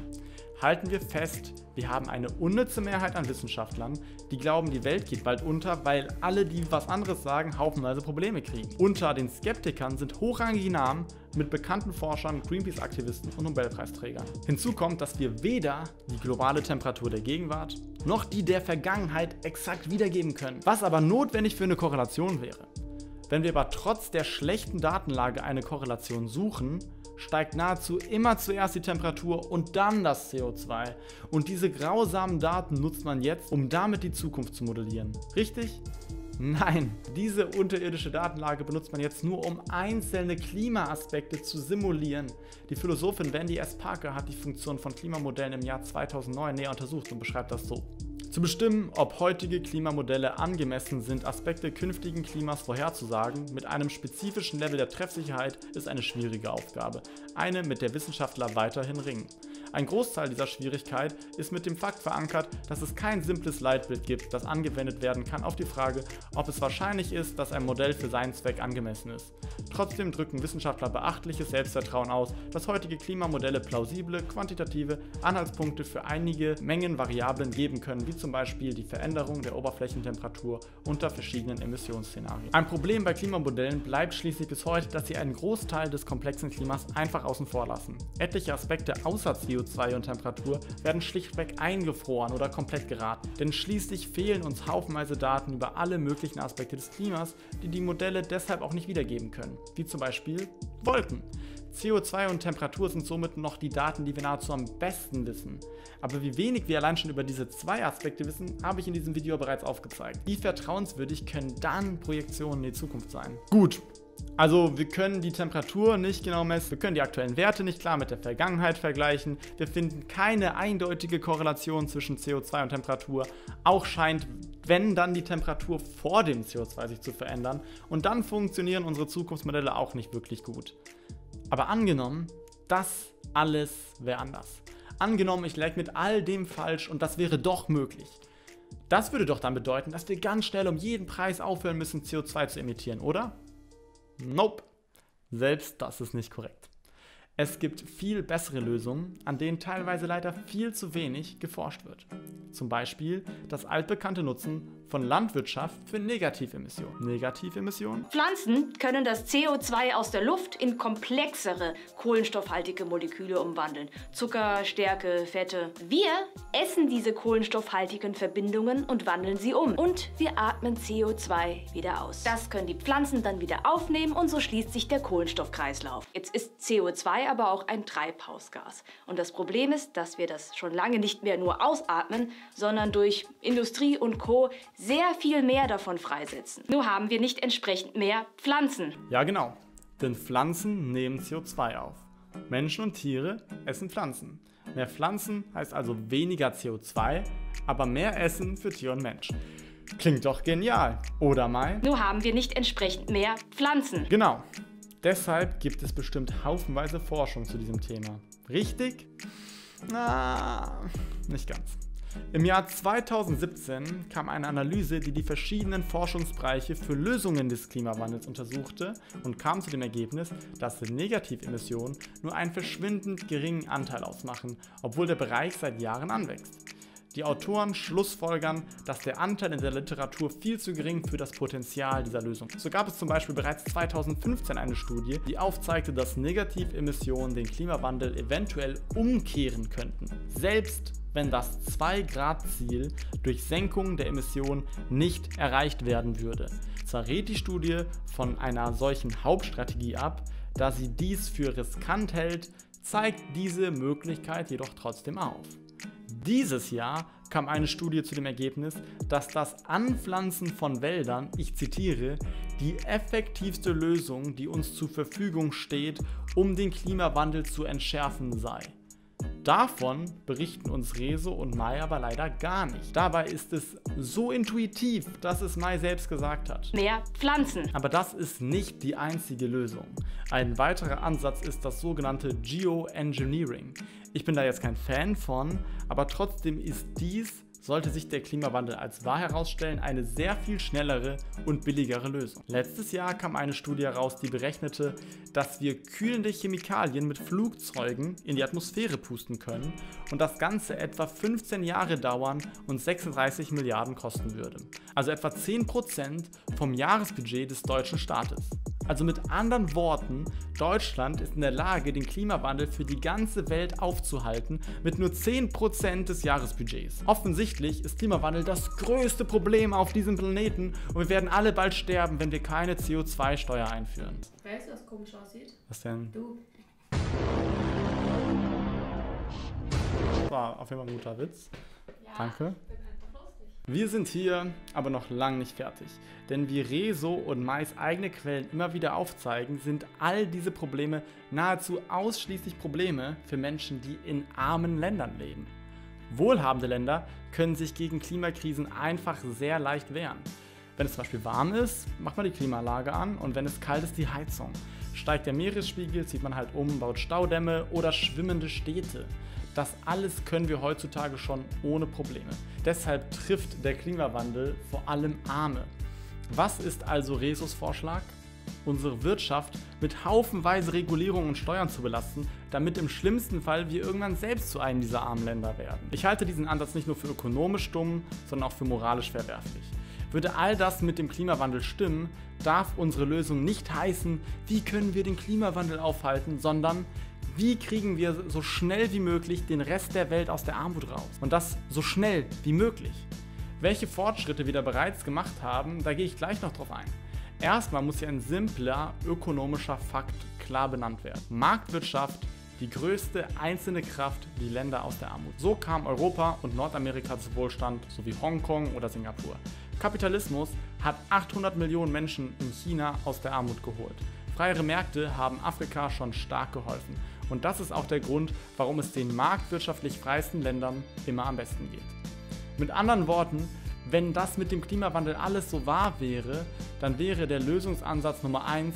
halten wir fest, wir haben eine unnütze Mehrheit an Wissenschaftlern, die glauben, die Welt geht bald unter, weil alle, die was anderes sagen, haufenweise Probleme kriegen. Unter den Skeptikern sind hochrangige Namen mit bekannten Forschern, Greenpeace-Aktivisten und Nobelpreisträgern. Hinzu kommt, dass wir weder die globale Temperatur der Gegenwart noch die der Vergangenheit exakt wiedergeben können, was aber notwendig für eine Korrelation wäre. Wenn wir aber trotz der schlechten Datenlage eine Korrelation suchen, steigt nahezu immer zuerst die Temperatur und dann das CO2. Und diese grausamen Daten nutzt man jetzt, um damit die Zukunft zu modellieren. Richtig? Nein, diese unterirdische Datenlage benutzt man jetzt nur, um einzelne Klimaaspekte zu simulieren. Die Philosophin Wendy S. Parker hat die Funktion von Klimamodellen im Jahr 2009 näher untersucht und beschreibt das so. Zu bestimmen, ob heutige Klimamodelle angemessen sind, Aspekte künftigen Klimas vorherzusagen, mit einem spezifischen Level der Treffsicherheit, ist eine schwierige Aufgabe, eine, mit der Wissenschaftler weiterhin ringen. Ein Großteil dieser Schwierigkeit ist mit dem Fakt verankert, dass es kein simples Leitbild gibt, das angewendet werden kann auf die Frage, ob es wahrscheinlich ist, dass ein Modell für seinen Zweck angemessen ist. Trotzdem drücken Wissenschaftler beachtliches Selbstvertrauen aus, dass heutige Klimamodelle plausible, quantitative Anhaltspunkte für einige Mengenvariablen geben können, wie zum Beispiel die Veränderung der Oberflächentemperatur unter verschiedenen Emissionsszenarien. Ein Problem bei Klimamodellen bleibt schließlich bis heute, dass sie einen Großteil des komplexen Klimas einfach außen vor lassen. Etliche Aspekte außer CO2 CO2 und Temperatur werden schlichtweg eingefroren oder komplett geraten. Denn schließlich fehlen uns haufenweise Daten über alle möglichen Aspekte des Klimas, die die Modelle deshalb auch nicht wiedergeben können, wie zum Beispiel Wolken. CO2 und Temperatur sind somit noch die Daten, die wir nahezu am besten wissen. Aber wie wenig wir allein schon über diese zwei Aspekte wissen, habe ich in diesem Video bereits aufgezeigt. Wie vertrauenswürdig können dann Projektionen in die Zukunft sein? Gut, also wir können die Temperatur nicht genau messen, wir können die aktuellen Werte nicht klar mit der Vergangenheit vergleichen, wir finden keine eindeutige Korrelation zwischen CO2 und Temperatur. Auch scheint, wenn dann die Temperatur vor dem CO2 sich zu verändern und dann funktionieren unsere Zukunftsmodelle auch nicht wirklich gut. Aber angenommen, das alles wäre anders. Angenommen, ich lag mit all dem falsch und das wäre doch möglich. Das würde doch dann bedeuten, dass wir ganz schnell um jeden Preis aufhören müssen, CO2 zu emittieren, oder? Nope. Selbst das ist nicht korrekt. Es gibt viel bessere Lösungen, an denen teilweise leider viel zu wenig geforscht wird. Zum Beispiel das altbekannte Nutzen von Landwirtschaft für Negativemissionen. Negativemissionen? Pflanzen können das CO2 aus der Luft in komplexere kohlenstoffhaltige Moleküle umwandeln. Zucker, Stärke, Fette. Wir essen diese kohlenstoffhaltigen Verbindungen und wandeln sie um. Und wir atmen CO2 wieder aus. Das können die Pflanzen dann wieder aufnehmen und so schließt sich der Kohlenstoffkreislauf. Jetzt ist CO2 aber auch ein Treibhausgas. Und das Problem ist, dass wir das schon lange nicht mehr nur ausatmen, sondern durch Industrie und Co. sehr viel mehr davon freisetzen. Nur haben wir nicht entsprechend mehr Pflanzen. Ja, genau. Denn Pflanzen nehmen CO2 auf. Menschen und Tiere essen Pflanzen. Mehr Pflanzen heißt also weniger CO2, aber mehr Essen für Tier und Mensch. Klingt doch genial, oder Mai? Nur haben wir nicht entsprechend mehr Pflanzen. Genau. Deshalb gibt es bestimmt haufenweise Forschung zu diesem Thema. Richtig? Na, nicht ganz. Im Jahr 2017 kam eine Analyse, die die verschiedenen Forschungsbereiche für Lösungen des Klimawandels untersuchte und kam zu dem Ergebnis, dass Negativemissionen nur einen verschwindend geringen Anteil ausmachen, obwohl der Bereich seit Jahren anwächst. Die Autoren schlussfolgern, dass der Anteil in der Literatur viel zu gering für das Potenzial dieser Lösung. So gab es zum Beispiel bereits 2015 eine Studie, die aufzeigte, dass Negativemissionen den Klimawandel eventuell umkehren könnten, selbst wenn das 2-Grad-Ziel durch Senkung der Emissionen nicht erreicht werden würde. Zwar rät die Studie von einer solchen Hauptstrategie ab, da sie dies für riskant hält, zeigt diese Möglichkeit jedoch trotzdem auf. Dieses Jahr kam eine Studie zu dem Ergebnis, dass das Anpflanzen von Wäldern, ich zitiere, die effektivste Lösung, die uns zur Verfügung steht, um den Klimawandel zu entschärfen sei. Davon berichten uns Rezo und Mai aber leider gar nicht. Dabei ist es so intuitiv, dass es Mai selbst gesagt hat. Mehr Pflanzen. Aber das ist nicht die einzige Lösung. Ein weiterer Ansatz ist das sogenannte Geoengineering. Ich bin da jetzt kein Fan von, aber trotzdem ist dies sollte sich der Klimawandel als wahr herausstellen, eine sehr viel schnellere und billigere Lösung. Letztes Jahr kam eine Studie heraus, die berechnete, dass wir kühlende Chemikalien mit Flugzeugen in die Atmosphäre pusten können und das Ganze etwa 15 Jahre dauern und 36 Milliarden kosten würde. Also etwa 10% vom Jahresbudget des deutschen Staates. Also mit anderen Worten, Deutschland ist in der Lage, den Klimawandel für die ganze Welt aufzuhalten mit nur 10% des Jahresbudgets. Offensichtlich ist Klimawandel das größte Problem auf diesem Planeten und wir werden alle bald sterben, wenn wir keine CO2-Steuer einführen. Weißt du, was komisch aussieht? Was denn? Du. Das war auf jeden Fall ein guter Witz. Danke. Wir sind hier aber noch lang nicht fertig. Denn wie Rezo und Mais eigene Quellen immer wieder aufzeigen, sind all diese Probleme nahezu ausschließlich Probleme für Menschen, die in armen Ländern leben. Wohlhabende Länder können sich gegen Klimakrisen einfach sehr leicht wehren. Wenn es zum Beispiel warm ist, macht man die Klimaanlage an und wenn es kalt ist, die Heizung. Steigt der Meeresspiegel, zieht man halt um, baut Staudämme oder schwimmende Städte. Das alles können wir heutzutage schon ohne Probleme. Deshalb trifft der Klimawandel vor allem Arme. Was ist also Resos Vorschlag? Unsere Wirtschaft mit haufenweise Regulierungen und Steuern zu belasten, damit im schlimmsten Fall wir irgendwann selbst zu einem dieser armen Länder werden. Ich halte diesen Ansatz nicht nur für ökonomisch dumm, sondern auch für moralisch verwerflich. Würde all das mit dem Klimawandel stimmen, darf unsere Lösung nicht heißen, wie können wir den Klimawandel aufhalten, sondern wie kriegen wir so schnell wie möglich den Rest der Welt aus der Armut raus? Und das so schnell wie möglich. Welche Fortschritte wir da bereits gemacht haben, da gehe ich gleich noch drauf ein. Erstmal muss hier ein simpler ökonomischer Fakt klar benannt werden. Marktwirtschaft die größte einzelne Kraft die Länder aus der Armut. So kam Europa und Nordamerika zu Wohlstand, sowie Hongkong oder Singapur. Kapitalismus hat 800 Millionen Menschen in China aus der Armut geholt. Freiere Märkte haben Afrika schon stark geholfen. Und das ist auch der Grund, warum es den marktwirtschaftlich freisten Ländern immer am besten geht. Mit anderen Worten, wenn das mit dem Klimawandel alles so wahr wäre, dann wäre der Lösungsansatz Nummer 1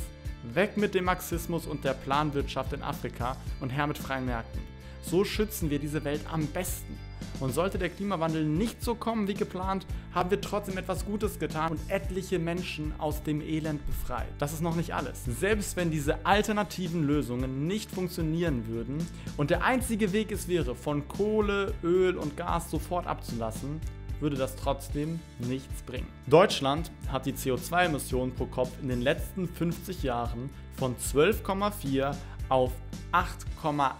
weg mit dem Marxismus und der Planwirtschaft in Afrika und her mit freien Märkten. So schützen wir diese Welt am besten. Und sollte der Klimawandel nicht so kommen wie geplant, haben wir trotzdem etwas Gutes getan und etliche Menschen aus dem Elend befreit. Das ist noch nicht alles. Selbst wenn diese alternativen Lösungen nicht funktionieren würden und der einzige Weg es wäre, von Kohle, Öl und Gas sofort abzulassen, würde das trotzdem nichts bringen. Deutschland hat die CO2-Emissionen pro Kopf in den letzten 50 Jahren von 12,4 auf 8,88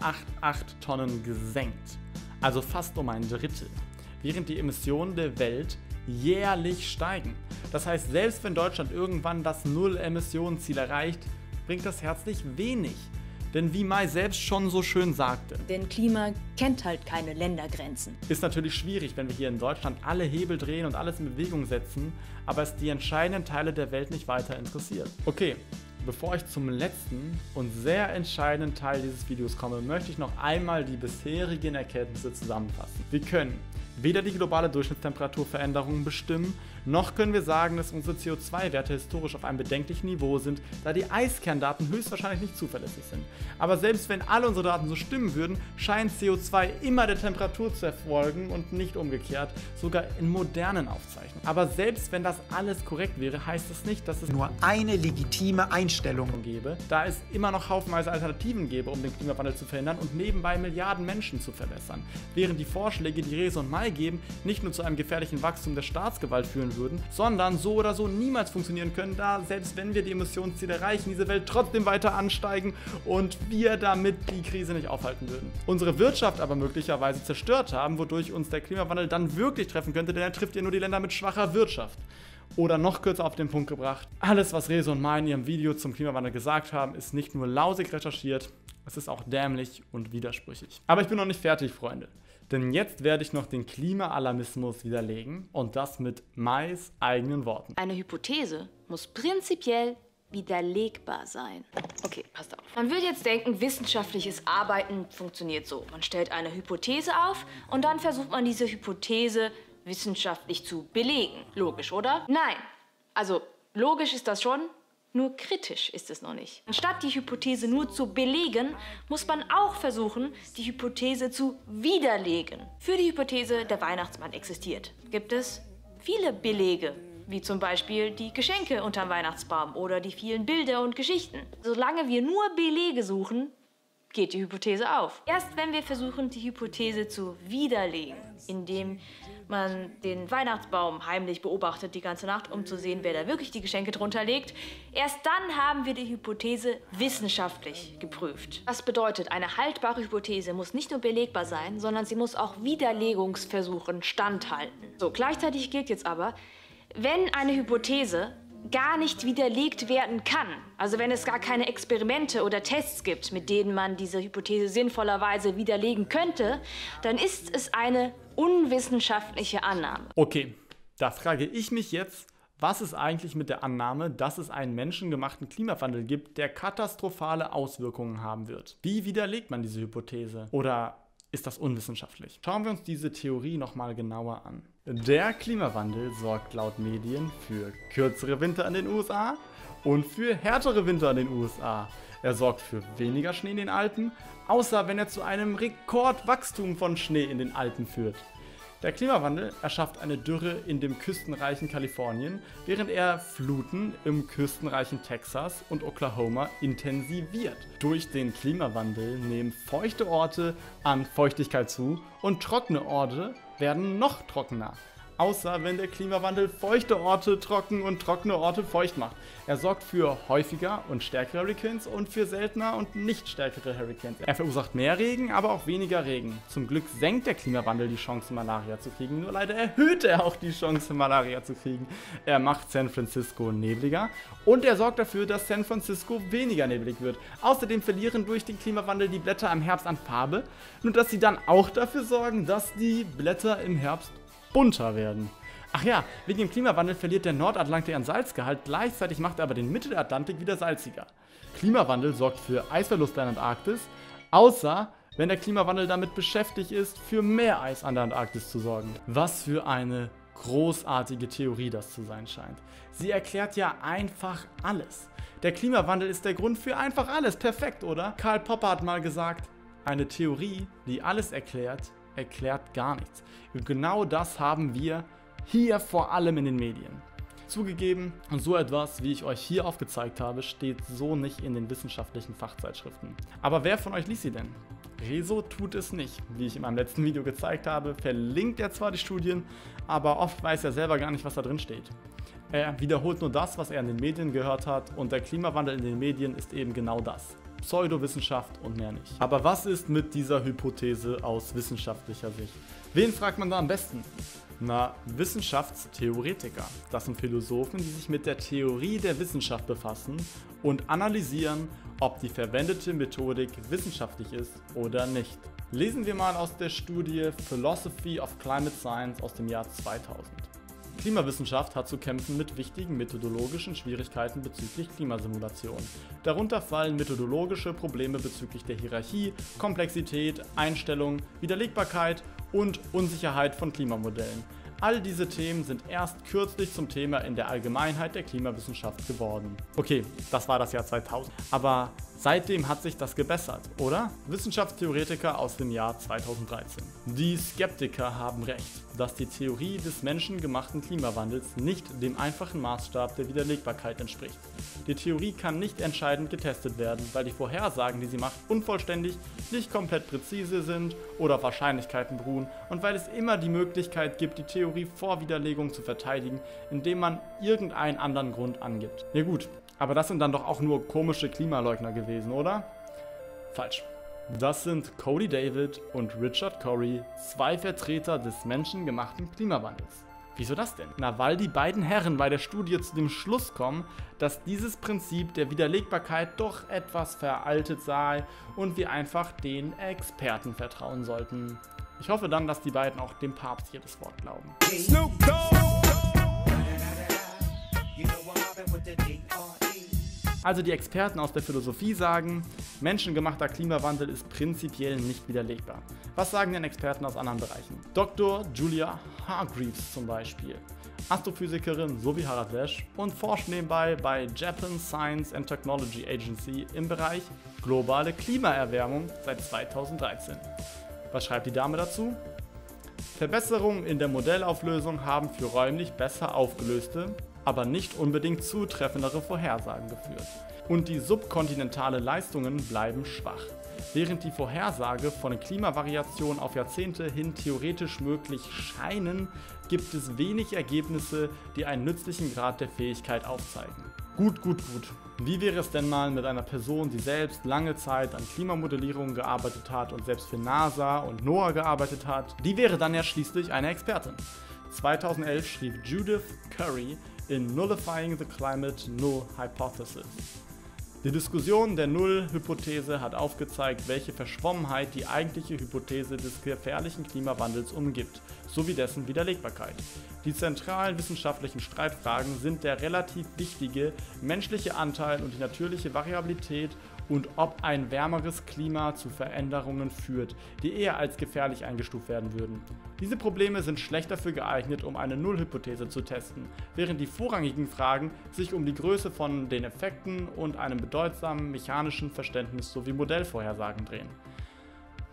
Tonnen gesenkt, also fast um ein Drittel, während die Emissionen der Welt jährlich steigen. Das heißt, selbst wenn Deutschland irgendwann das Null-Emissionen-Ziel erreicht, bringt das herzlich wenig. Denn wie Mai selbst schon so schön sagte, Denn Klima kennt halt keine Ländergrenzen. ist natürlich schwierig, wenn wir hier in Deutschland alle Hebel drehen und alles in Bewegung setzen, aber es die entscheidenden Teile der Welt nicht weiter interessiert. Okay, bevor ich zum letzten und sehr entscheidenden Teil dieses Videos komme, möchte ich noch einmal die bisherigen Erkenntnisse zusammenfassen. Wir können weder die globale Durchschnittstemperaturveränderung bestimmen, noch können wir sagen, dass unsere CO2-Werte historisch auf einem bedenklichen Niveau sind, da die Eiskerndaten höchstwahrscheinlich nicht zuverlässig sind. Aber selbst wenn alle unsere Daten so stimmen würden, scheint CO2 immer der Temperatur zu erfolgen und nicht umgekehrt, sogar in modernen Aufzeichnungen. Aber selbst wenn das alles korrekt wäre, heißt das nicht, dass es Nur eine legitime Einstellung. gäbe, da es immer noch haufenweise Alternativen gäbe, um den Klimawandel zu verhindern und nebenbei Milliarden Menschen zu verbessern. Während die Vorschläge, die Rese und Mai geben, nicht nur zu einem gefährlichen Wachstum der Staatsgewalt führen würden, sondern so oder so niemals funktionieren können, da selbst wenn wir die Emissionsziele erreichen, diese Welt trotzdem weiter ansteigen und wir damit die Krise nicht aufhalten würden. Unsere Wirtschaft aber möglicherweise zerstört haben, wodurch uns der Klimawandel dann wirklich treffen könnte, denn er trifft ja nur die Länder mit schwacher Wirtschaft. Oder noch kürzer auf den Punkt gebracht, alles, was Rezo und Mai in ihrem Video zum Klimawandel gesagt haben, ist nicht nur lausig recherchiert, es ist auch dämlich und widersprüchlich. Aber ich bin noch nicht fertig, Freunde. Denn jetzt werde ich noch den Klimaalarmismus widerlegen und das mit Mais eigenen Worten. Eine Hypothese muss prinzipiell widerlegbar sein. Okay, passt auf. Man würde jetzt denken, wissenschaftliches Arbeiten funktioniert so. Man stellt eine Hypothese auf und dann versucht man diese Hypothese wissenschaftlich zu belegen. Logisch, oder? Nein. Also, logisch ist das schon, nur kritisch ist es noch nicht. Anstatt die Hypothese nur zu belegen, muss man auch versuchen, die Hypothese zu widerlegen. Für die Hypothese, der Weihnachtsmann existiert, gibt es viele Belege, wie zum Beispiel die Geschenke unterm Weihnachtsbaum oder die vielen Bilder und Geschichten. Solange wir nur Belege suchen, geht die Hypothese auf. Erst wenn wir versuchen, die Hypothese zu widerlegen, indem man den Weihnachtsbaum heimlich beobachtet die ganze Nacht, um zu sehen, wer da wirklich die Geschenke drunter legt, erst dann haben wir die Hypothese wissenschaftlich geprüft. Das bedeutet, eine haltbare Hypothese muss nicht nur belegbar sein, sondern sie muss auch Widerlegungsversuchen standhalten. So, gleichzeitig gilt jetzt aber, wenn eine Hypothese gar nicht widerlegt werden kann, also wenn es gar keine Experimente oder Tests gibt, mit denen man diese Hypothese sinnvollerweise widerlegen könnte, dann ist es eine unwissenschaftliche Annahme. Okay, da frage ich mich jetzt, was ist eigentlich mit der Annahme, dass es einen menschengemachten Klimawandel gibt, der katastrophale Auswirkungen haben wird? Wie widerlegt man diese Hypothese? Oder ist das unwissenschaftlich? Schauen wir uns diese Theorie nochmal genauer an. Der Klimawandel sorgt laut Medien für kürzere Winter in den USA und für härtere Winter in den USA. Er sorgt für weniger Schnee in den Alpen, außer wenn er zu einem Rekordwachstum von Schnee in den Alpen führt. Der Klimawandel erschafft eine Dürre in dem küstenreichen Kalifornien, während er Fluten im küstenreichen Texas und Oklahoma intensiviert. Durch den Klimawandel nehmen feuchte Orte an Feuchtigkeit zu und trockene Orte werden noch trockener. Außer wenn der Klimawandel feuchte Orte trocken und trockene Orte feucht macht. Er sorgt für häufiger und stärkere Hurricanes und für seltener und nicht stärkere Hurricanes. Er verursacht mehr Regen, aber auch weniger Regen. Zum Glück senkt der Klimawandel die Chance, Malaria zu kriegen, nur leider erhöht er auch die Chance, Malaria zu kriegen. Er macht San Francisco nebliger und er sorgt dafür, dass San Francisco weniger neblig wird. Außerdem verlieren durch den Klimawandel die Blätter im Herbst an Farbe, nur dass sie dann auch dafür sorgen, dass die Blätter im Herbst bunter werden. Ach ja, wegen dem Klimawandel verliert der Nordatlantik an Salzgehalt, gleichzeitig macht er aber den Mittelatlantik wieder salziger. Klimawandel sorgt für Eisverluste an der Antarktis, außer wenn der Klimawandel damit beschäftigt ist, für mehr Eis an der Antarktis zu sorgen. Was für eine großartige Theorie das zu sein scheint. Sie erklärt ja einfach alles. Der Klimawandel ist der Grund für einfach alles. Perfekt, oder? Karl Popper hat mal gesagt, eine Theorie, die alles erklärt, erklärt gar nichts. Und genau das haben wir hier vor allem in den Medien. Zugegeben, so etwas, wie ich euch hier aufgezeigt habe, steht so nicht in den wissenschaftlichen Fachzeitschriften. Aber wer von euch liest sie denn? Rezo tut es nicht. Wie ich in meinem letzten Video gezeigt habe, verlinkt er zwar die Studien, aber oft weiß er selber gar nicht, was da drin steht. Er wiederholt nur das, was er in den Medien gehört hat und der Klimawandel in den Medien ist eben genau das. Pseudowissenschaft und mehr nicht. Aber was ist mit dieser Hypothese aus wissenschaftlicher Sicht? Wen fragt man da am besten? Na, Wissenschaftstheoretiker. Das sind Philosophen, die sich mit der Theorie der Wissenschaft befassen und analysieren, ob die verwendete Methodik wissenschaftlich ist oder nicht. Lesen wir mal aus der Studie Philosophy of Climate Science aus dem Jahr 2000. Klimawissenschaft hat zu kämpfen mit wichtigen methodologischen Schwierigkeiten bezüglich Klimasimulation. Darunter fallen methodologische Probleme bezüglich der Hierarchie, Komplexität, Einstellung, Widerlegbarkeit und Unsicherheit von Klimamodellen. All diese Themen sind erst kürzlich zum Thema in der Allgemeinheit der Klimawissenschaft geworden. Okay, das war das Jahr 2000. Aber Seitdem hat sich das gebessert, oder? Wissenschaftstheoretiker aus dem Jahr 2013. Die Skeptiker haben recht, dass die Theorie des menschengemachten Klimawandels nicht dem einfachen Maßstab der Widerlegbarkeit entspricht. Die Theorie kann nicht entscheidend getestet werden, weil die Vorhersagen, die sie macht, unvollständig, nicht komplett präzise sind oder auf Wahrscheinlichkeiten beruhen und weil es immer die Möglichkeit gibt, die Theorie vor Widerlegung zu verteidigen, indem man irgendeinen anderen Grund angibt. Ja gut, aber das sind dann doch auch nur komische Klimaleugner gewesen, oder? Falsch. Das sind Cody David und Richard Corey, zwei Vertreter des menschengemachten Klimawandels. Wieso das denn? Na, weil die beiden Herren bei der Studie zu dem Schluss kommen, dass dieses Prinzip der Widerlegbarkeit doch etwas veraltet sei und wir einfach den Experten vertrauen sollten. Ich hoffe dann, dass die beiden auch dem Papst jedes Wort glauben. Snoop Also die Experten aus der Philosophie sagen, menschengemachter Klimawandel ist prinzipiell nicht widerlegbar. Was sagen denn Experten aus anderen Bereichen? Dr. Julia Hargreaves zum Beispiel, Astrophysikerin sowie Harald Lesch und forscht nebenbei bei Japan Science and Technology Agency im Bereich globale Klimaerwärmung seit 2013. Was schreibt die Dame dazu? Verbesserungen in der Modellauflösung haben für räumlich besser aufgelöste, aber nicht unbedingt zutreffendere Vorhersagen geführt. Und die subkontinentale Leistungen bleiben schwach. Während die Vorhersage von Klimavariationen auf Jahrzehnte hin theoretisch möglich scheinen, gibt es wenig Ergebnisse, die einen nützlichen Grad der Fähigkeit aufzeigen. Gut, gut, gut. Wie wäre es denn mal mit einer Person, die selbst lange Zeit an Klimamodellierungen gearbeitet hat und selbst für NASA und NOAA gearbeitet hat? Die wäre dann ja schließlich eine Expertin. 2011 schrieb Judith Curry in Nullifying the Climate Null Hypothesis. Die Diskussion der Null-Hypothese hat aufgezeigt, welche Verschwommenheit die eigentliche Hypothese des gefährlichen Klimawandels umgibt, sowie dessen Widerlegbarkeit. Die zentralen wissenschaftlichen Streitfragen sind der relativ wichtige menschliche Anteil und die natürliche Variabilität und ob ein wärmeres Klima zu Veränderungen führt, die eher als gefährlich eingestuft werden würden. Diese Probleme sind schlecht dafür geeignet, um eine Nullhypothese zu testen, während die vorrangigen Fragen sich um die Größe von den Effekten und einem bedeutsamen mechanischen Verständnis sowie Modellvorhersagen drehen.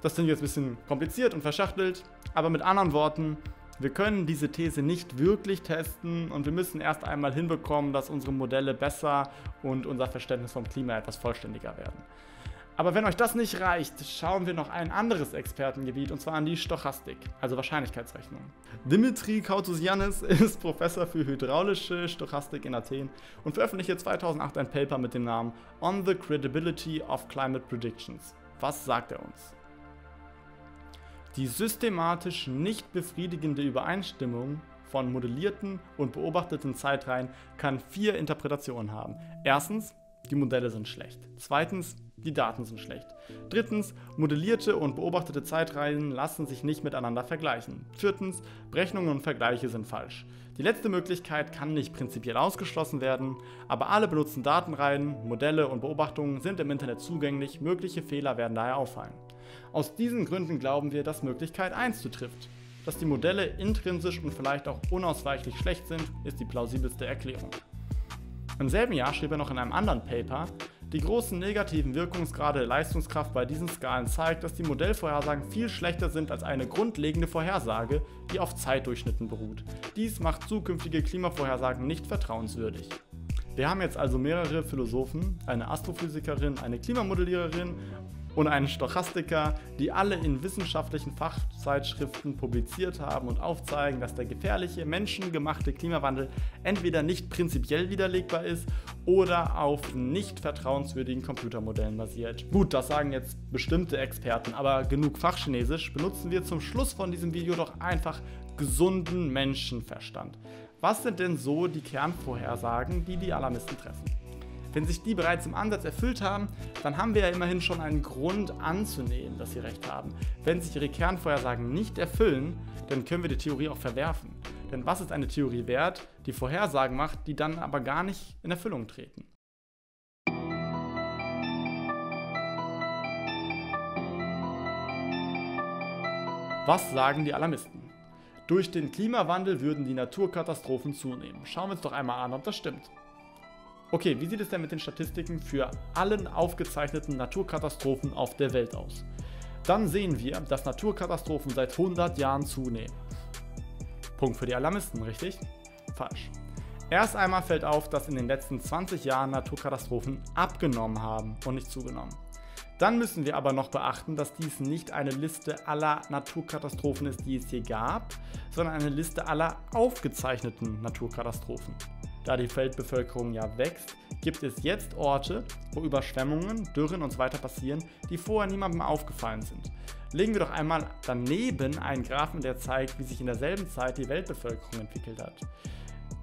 Das klingt jetzt ein bisschen kompliziert und verschachtelt, aber mit anderen Worten, wir können diese These nicht wirklich testen und wir müssen erst einmal hinbekommen, dass unsere Modelle besser und unser Verständnis vom Klima etwas vollständiger werden. Aber wenn euch das nicht reicht, schauen wir noch ein anderes Expertengebiet und zwar an die Stochastik, also Wahrscheinlichkeitsrechnung. Dimitri Kautousianis ist Professor für hydraulische Stochastik in Athen und veröffentlichte 2008 ein Paper mit dem Namen On the Credibility of Climate Predictions. Was sagt er uns? Die systematisch nicht befriedigende Übereinstimmung von modellierten und beobachteten Zeitreihen kann vier Interpretationen haben. Erstens, die Modelle sind schlecht. Zweitens, die Daten sind schlecht. Drittens, modellierte und beobachtete Zeitreihen lassen sich nicht miteinander vergleichen. Viertens, Berechnungen und Vergleiche sind falsch. Die letzte Möglichkeit kann nicht prinzipiell ausgeschlossen werden, aber alle benutzten Datenreihen, Modelle und Beobachtungen sind im Internet zugänglich, mögliche Fehler werden daher auffallen. Aus diesen Gründen glauben wir, dass Möglichkeit 1 zutrifft. Dass die Modelle intrinsisch und vielleicht auch unausweichlich schlecht sind, ist die plausibelste Erklärung. Im selben Jahr schrieb er noch in einem anderen Paper, Die großen negativen Wirkungsgrade der Leistungskraft bei diesen Skalen zeigt, dass die Modellvorhersagen viel schlechter sind als eine grundlegende Vorhersage, die auf Zeitdurchschnitten beruht. Dies macht zukünftige Klimavorhersagen nicht vertrauenswürdig. Wir haben jetzt also mehrere Philosophen, eine Astrophysikerin, eine Klimamodelliererin und einen Stochastiker, die alle in wissenschaftlichen Fachzeitschriften publiziert haben und aufzeigen, dass der gefährliche menschengemachte Klimawandel entweder nicht prinzipiell widerlegbar ist oder auf nicht vertrauenswürdigen Computermodellen basiert. Gut, das sagen jetzt bestimmte Experten, aber genug Fachchinesisch benutzen wir zum Schluss von diesem Video doch einfach gesunden Menschenverstand. Was sind denn so die Kernvorhersagen, die die Alarmisten treffen? Wenn sich die bereits im Ansatz erfüllt haben, dann haben wir ja immerhin schon einen Grund anzunehmen, dass sie recht haben. Wenn sich ihre Kernvorhersagen nicht erfüllen, dann können wir die Theorie auch verwerfen. Denn was ist eine Theorie wert, die Vorhersagen macht, die dann aber gar nicht in Erfüllung treten? Was sagen die Alarmisten? Durch den Klimawandel würden die Naturkatastrophen zunehmen. Schauen wir uns doch einmal an, ob das stimmt. Okay, wie sieht es denn mit den Statistiken für allen aufgezeichneten Naturkatastrophen auf der Welt aus? Dann sehen wir, dass Naturkatastrophen seit 100 Jahren zunehmen. Punkt für die Alarmisten, richtig? Falsch. Erst einmal fällt auf, dass in den letzten 20 Jahren Naturkatastrophen abgenommen haben und nicht zugenommen. Dann müssen wir aber noch beachten, dass dies nicht eine Liste aller Naturkatastrophen ist, die es hier gab, sondern eine Liste aller aufgezeichneten Naturkatastrophen. Da die Weltbevölkerung ja wächst, gibt es jetzt Orte, wo Überschwemmungen, Dürren und so weiter passieren, die vorher niemandem aufgefallen sind. Legen wir doch einmal daneben einen Graphen, der zeigt, wie sich in derselben Zeit die Weltbevölkerung entwickelt hat.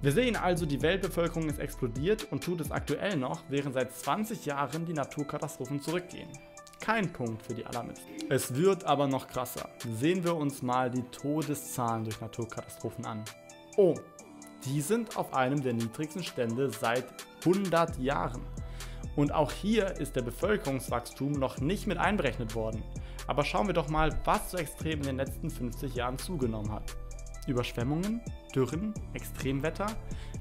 Wir sehen also, die Weltbevölkerung ist explodiert und tut es aktuell noch, während seit 20 Jahren die Naturkatastrophen zurückgehen. Kein Punkt für die Alarmisten. Es wird aber noch krasser. Sehen wir uns mal die Todeszahlen durch Naturkatastrophen an. Oh, die sind auf einem der niedrigsten Stände seit 100 Jahren. Und auch hier ist der Bevölkerungswachstum noch nicht mit einberechnet worden. Aber schauen wir doch mal, was so extrem in den letzten 50 Jahren zugenommen hat. Überschwemmungen, Dürren, Extremwetter.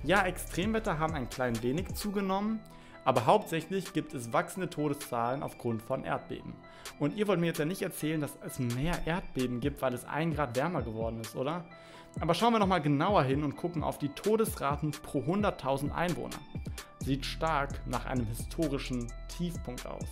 Ja, Extremwetter haben ein klein wenig zugenommen, aber hauptsächlich gibt es wachsende Todeszahlen aufgrund von Erdbeben. Und ihr wollt mir jetzt ja nicht erzählen, dass es mehr Erdbeben gibt, weil es ein Grad wärmer geworden ist, oder? Aber schauen wir nochmal genauer hin und gucken auf die Todesraten pro 100.000 Einwohner. Sieht stark nach einem historischen Tiefpunkt aus.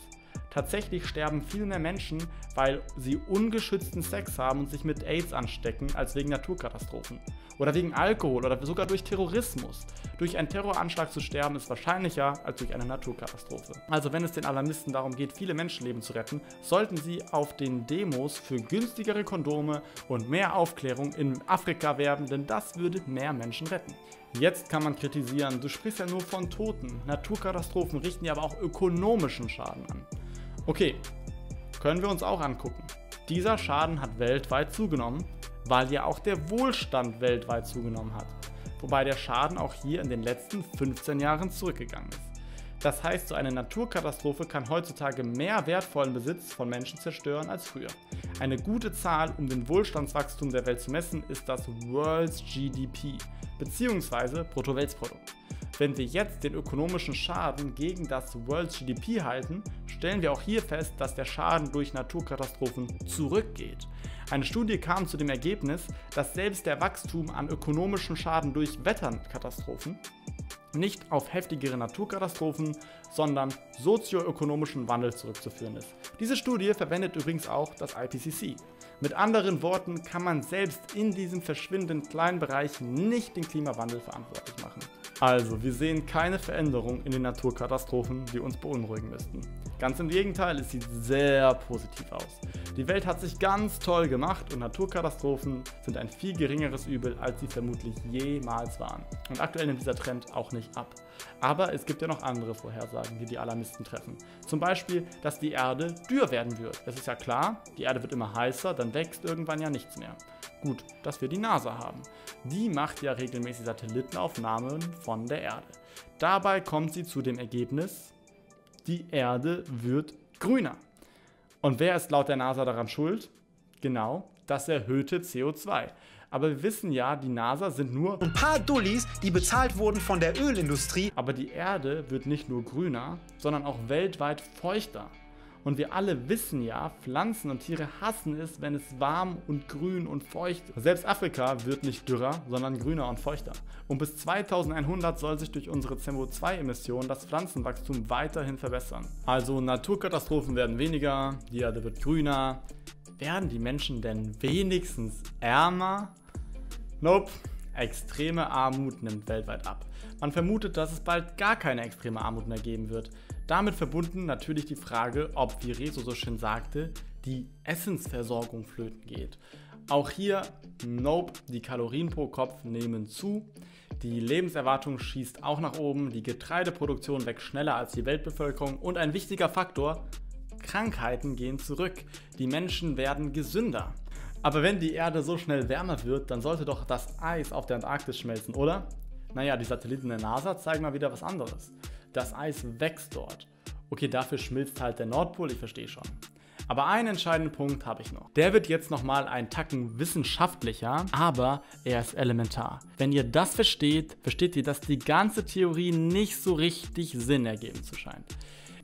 Tatsächlich sterben viel mehr Menschen, weil sie ungeschützten Sex haben und sich mit AIDS anstecken, als wegen Naturkatastrophen. Oder wegen Alkohol oder sogar durch Terrorismus. Durch einen Terroranschlag zu sterben ist wahrscheinlicher als durch eine Naturkatastrophe. Also wenn es den Alarmisten darum geht, viele Menschenleben zu retten, sollten sie auf den Demos für günstigere Kondome und mehr Aufklärung in Afrika werben, denn das würde mehr Menschen retten. Jetzt kann man kritisieren, du sprichst ja nur von Toten. Naturkatastrophen richten ja aber auch ökonomischen Schaden an. Okay, können wir uns auch angucken. Dieser Schaden hat weltweit zugenommen, weil ja auch der Wohlstand weltweit zugenommen hat. Wobei der Schaden auch hier in den letzten 15 Jahren zurückgegangen ist. Das heißt, so eine Naturkatastrophe kann heutzutage mehr wertvollen Besitz von Menschen zerstören als früher. Eine gute Zahl, um den Wohlstandswachstum der Welt zu messen, ist das World's GDP bzw. Bruttoweltprodukt. Wenn wir jetzt den ökonomischen Schaden gegen das World GDP halten, stellen wir auch hier fest, dass der Schaden durch Naturkatastrophen zurückgeht. Eine Studie kam zu dem Ergebnis, dass selbst der Wachstum an ökonomischen Schaden durch Wetterkatastrophen nicht auf heftigere Naturkatastrophen, sondern sozioökonomischen Wandel zurückzuführen ist. Diese Studie verwendet übrigens auch das IPCC. Mit anderen Worten kann man selbst in diesem verschwindend kleinen Bereich nicht den Klimawandel verantwortlich machen. Also, wir sehen keine Veränderung in den Naturkatastrophen, die uns beunruhigen müssten. Ganz im Gegenteil, es sieht sehr positiv aus. Die Welt hat sich ganz toll gemacht und Naturkatastrophen sind ein viel geringeres Übel, als sie vermutlich jemals waren. Und aktuell nimmt dieser Trend auch nicht ab. Aber es gibt ja noch andere Vorhersagen, die die Alarmisten treffen. Zum Beispiel, dass die Erde dürr werden wird. Es ist ja klar, die Erde wird immer heißer, dann wächst irgendwann ja nichts mehr. Gut, dass wir die NASA haben. Die macht ja regelmäßig Satellitenaufnahmen von der Erde. Dabei kommt sie zu dem Ergebnis, die Erde wird grüner. Und wer ist laut der NASA daran schuld? Genau, das erhöhte CO2. Aber wir wissen ja, die NASA sind nur ein paar Dullis, die bezahlt wurden von der Ölindustrie. Aber die Erde wird nicht nur grüner, sondern auch weltweit feuchter. Und wir alle wissen ja, Pflanzen und Tiere hassen es, wenn es warm und grün und feucht ist. Selbst Afrika wird nicht dürrer, sondern grüner und feuchter. Und bis 2100 soll sich durch unsere CO2-Emissionen das Pflanzenwachstum weiterhin verbessern. Also Naturkatastrophen werden weniger, die Erde wird grüner. Werden die Menschen denn wenigstens ärmer? Nope. Extreme Armut nimmt weltweit ab. Man vermutet, dass es bald gar keine extreme Armut mehr geben wird. Damit verbunden natürlich die Frage, ob, wie Rezo so schön sagte, die Essensversorgung flöten geht. Auch hier, nope, die Kalorien pro Kopf nehmen zu. Die Lebenserwartung schießt auch nach oben, die Getreideproduktion wächst schneller als die Weltbevölkerung und ein wichtiger Faktor, Krankheiten gehen zurück. Die Menschen werden gesünder. Aber wenn die Erde so schnell wärmer wird, dann sollte doch das Eis auf der Antarktis schmelzen, oder? Naja, die Satelliten der NASA zeigen mal wieder was anderes. Das Eis wächst dort. Okay, dafür schmilzt halt der Nordpol, ich verstehe schon. Aber einen entscheidenden Punkt habe ich noch. Der wird jetzt nochmal ein Tacken wissenschaftlicher, aber er ist elementar. Wenn ihr das versteht, versteht ihr, dass die ganze Theorie nicht so richtig Sinn ergeben zu scheint.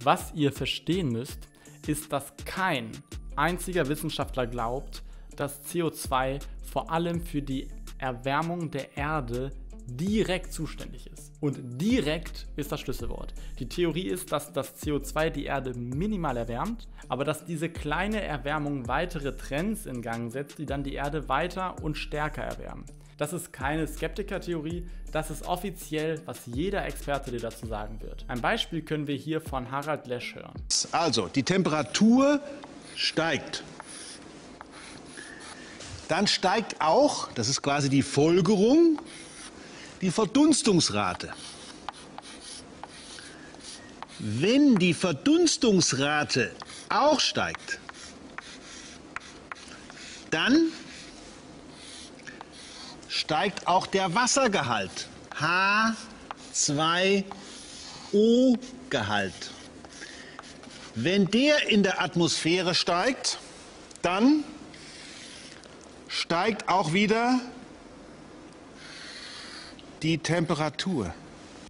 Was ihr verstehen müsst, ist, dass kein einziger Wissenschaftler glaubt, dass CO2 vor allem für die Erwärmung der Erde direkt zuständig ist. Und direkt ist das Schlüsselwort. Die Theorie ist, dass das CO2 die Erde minimal erwärmt, aber dass diese kleine Erwärmung weitere Trends in Gang setzt, die dann die Erde weiter und stärker erwärmen. Das ist keine Skeptiker-Theorie, das ist offiziell, was jeder Experte dir dazu sagen wird. Ein Beispiel können wir hier von Harald Lesch hören. Also, die Temperatur steigt. Dann steigt auch, das ist quasi die Folgerung, die Verdunstungsrate. Wenn die Verdunstungsrate auch steigt, dann steigt auch der Wassergehalt, H2O-Gehalt. Wenn der in der Atmosphäre steigt, dann steigt auch wieder die Temperatur.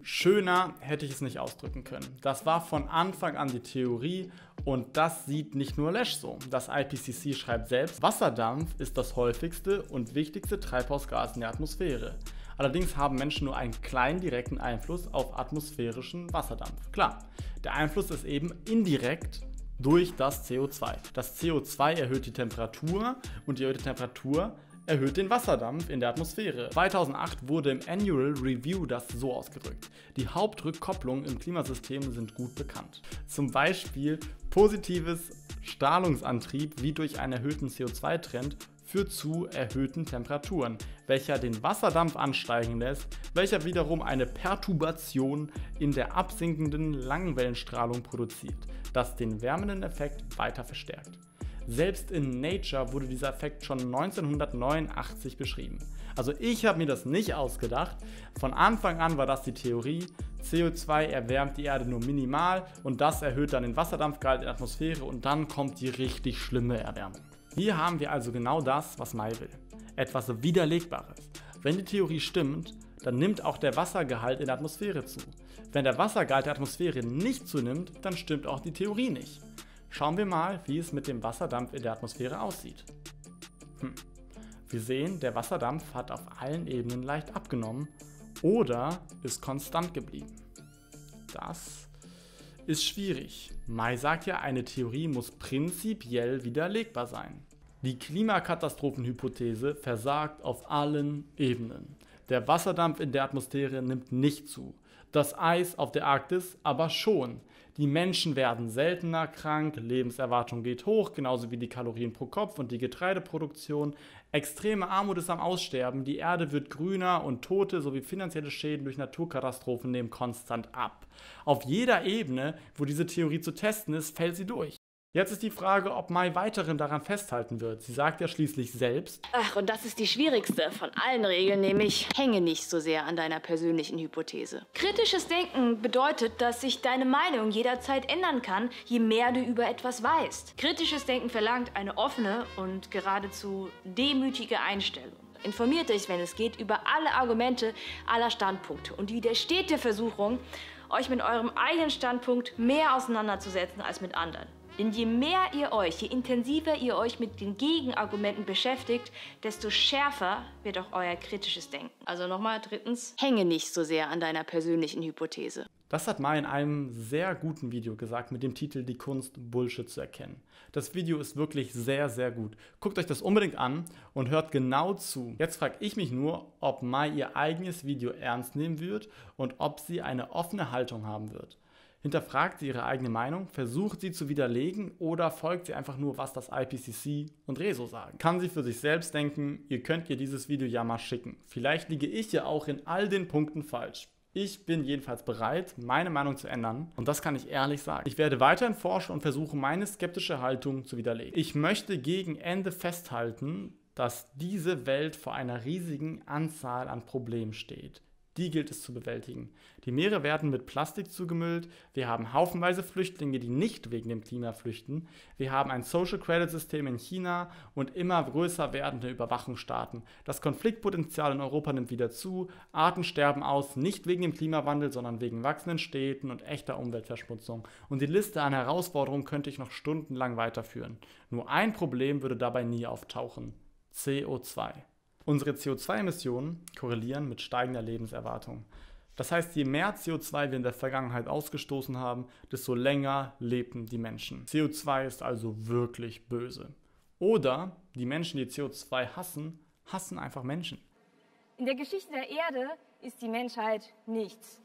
Schöner hätte ich es nicht ausdrücken können. Das war von Anfang an die Theorie und das sieht nicht nur Lesch so. Das IPCC schreibt selbst, Wasserdampf ist das häufigste und wichtigste Treibhausgas in der Atmosphäre. Allerdings haben Menschen nur einen kleinen direkten Einfluss auf atmosphärischen Wasserdampf. Klar, der Einfluss ist eben indirekt durch das CO2. Das CO2 erhöht die Temperatur und die erhöhte Temperatur erhöht den Wasserdampf in der Atmosphäre. 2008 wurde im Annual Review das so ausgedrückt. Die Hauptrückkopplungen im Klimasystem sind gut bekannt. Zum Beispiel positives Strahlungsantrieb wie durch einen erhöhten CO2-Trend führt zu erhöhten Temperaturen, welcher den Wasserdampf ansteigen lässt, welcher wiederum eine Perturbation in der absinkenden Langwellenstrahlung produziert, das den wärmenden Effekt weiter verstärkt. Selbst in Nature wurde dieser Effekt schon 1989 beschrieben. Also ich habe mir das nicht ausgedacht. Von Anfang an war das die Theorie. CO2 erwärmt die Erde nur minimal und das erhöht dann den Wasserdampfgehalt in der Atmosphäre und dann kommt die richtig schlimme Erwärmung. Hier haben wir also genau das, was Mai will. Etwas Widerlegbares. Wenn die Theorie stimmt, dann nimmt auch der Wassergehalt in der Atmosphäre zu. Wenn der Wassergehalt der Atmosphäre nicht zunimmt, dann stimmt auch die Theorie nicht. Schauen wir mal, wie es mit dem Wasserdampf in der Atmosphäre aussieht. Hm. Wir sehen, der Wasserdampf hat auf allen Ebenen leicht abgenommen oder ist konstant geblieben. Das ist schwierig. Mai sagt ja, eine Theorie muss prinzipiell widerlegbar sein. Die Klimakatastrophenhypothese versagt auf allen Ebenen. Der Wasserdampf in der Atmosphäre nimmt nicht zu. Das Eis auf der Arktis aber schon. Die Menschen werden seltener krank, Lebenserwartung geht hoch, genauso wie die Kalorien pro Kopf und die Getreideproduktion. Extreme Armut ist am Aussterben, die Erde wird grüner und Tote sowie finanzielle Schäden durch Naturkatastrophen nehmen konstant ab. Auf jeder Ebene, wo diese Theorie zu testen ist, fällt sie durch. Jetzt ist die Frage, ob Mai weiterhin daran festhalten wird. Sie sagt ja schließlich selbst. Ach, und das ist die schwierigste von allen Regeln, nämlich hänge nicht so sehr an deiner persönlichen Hypothese. Kritisches Denken bedeutet, dass sich deine Meinung jederzeit ändern kann, je mehr du über etwas weißt. Kritisches Denken verlangt eine offene und geradezu demütige Einstellung. Informiert euch, wenn es geht, über alle Argumente aller Standpunkte und widersteht der Versuchung, euch mit eurem eigenen Standpunkt mehr auseinanderzusetzen als mit anderen. Denn je mehr ihr euch, je intensiver ihr euch mit den Gegenargumenten beschäftigt, desto schärfer wird auch euer kritisches Denken. Also nochmal drittens, hänge nicht so sehr an deiner persönlichen Hypothese. Das hat Mai in einem sehr guten Video gesagt mit dem Titel Die Kunst, Bullshit zu erkennen. Das Video ist wirklich sehr, sehr gut. Guckt euch das unbedingt an und hört genau zu. Jetzt frage ich mich nur, ob Mai ihr eigenes Video ernst nehmen wird und ob sie eine offene Haltung haben wird. Hinterfragt sie ihre eigene Meinung, versucht sie zu widerlegen oder folgt sie einfach nur, was das IPCC und Rezo sagen? Kann sie für sich selbst denken, ihr könnt ihr dieses Video ja mal schicken. Vielleicht liege ich ja auch in all den Punkten falsch. Ich bin jedenfalls bereit, meine Meinung zu ändern und das kann ich ehrlich sagen. Ich werde weiterhin forschen und versuchen, meine skeptische Haltung zu widerlegen. Ich möchte gegen Ende festhalten, dass diese Welt vor einer riesigen Anzahl an Problemen steht. Die gilt es zu bewältigen. Die Meere werden mit Plastik zugemüllt. Wir haben haufenweise Flüchtlinge, die nicht wegen dem Klima flüchten. Wir haben ein Social Credit System in China und immer größer werdende Überwachungsstaaten. Das Konfliktpotenzial in Europa nimmt wieder zu. Arten sterben aus, nicht wegen dem Klimawandel, sondern wegen wachsenden Städten und echter Umweltverschmutzung. Und die Liste an Herausforderungen könnte ich noch stundenlang weiterführen. Nur ein Problem würde dabei nie auftauchen. CO2. Unsere CO2-Emissionen korrelieren mit steigender Lebenserwartung. Das heißt, je mehr CO2 wir in der Vergangenheit ausgestoßen haben, desto länger lebten die Menschen. CO2 ist also wirklich böse. Oder die Menschen, die CO2 hassen, hassen einfach Menschen. In der Geschichte der Erde ist die Menschheit nichts.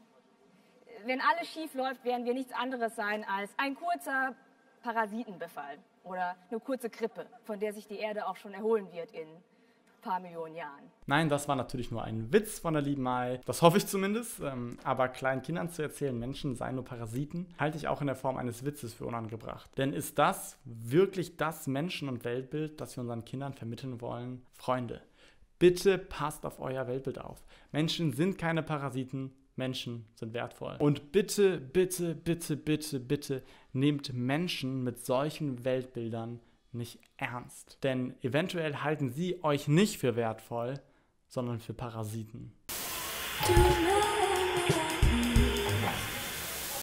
Wenn alles schief läuft, werden wir nichts anderes sein als ein kurzer Parasitenbefall oder eine kurze Grippe, von der sich die Erde auch schon erholen wird in paar Millionen Jahren. Nein, das war natürlich nur ein Witz von der lieben Mai. Das hoffe ich zumindest. Ähm, aber kleinen Kindern zu erzählen, Menschen seien nur Parasiten, halte ich auch in der Form eines Witzes für unangebracht. Denn ist das wirklich das Menschen- und Weltbild, das wir unseren Kindern vermitteln wollen? Freunde, bitte passt auf euer Weltbild auf. Menschen sind keine Parasiten, Menschen sind wertvoll. Und bitte, bitte, bitte, bitte, bitte nehmt Menschen mit solchen Weltbildern nicht ernst. Denn eventuell halten sie euch nicht für wertvoll, sondern für Parasiten.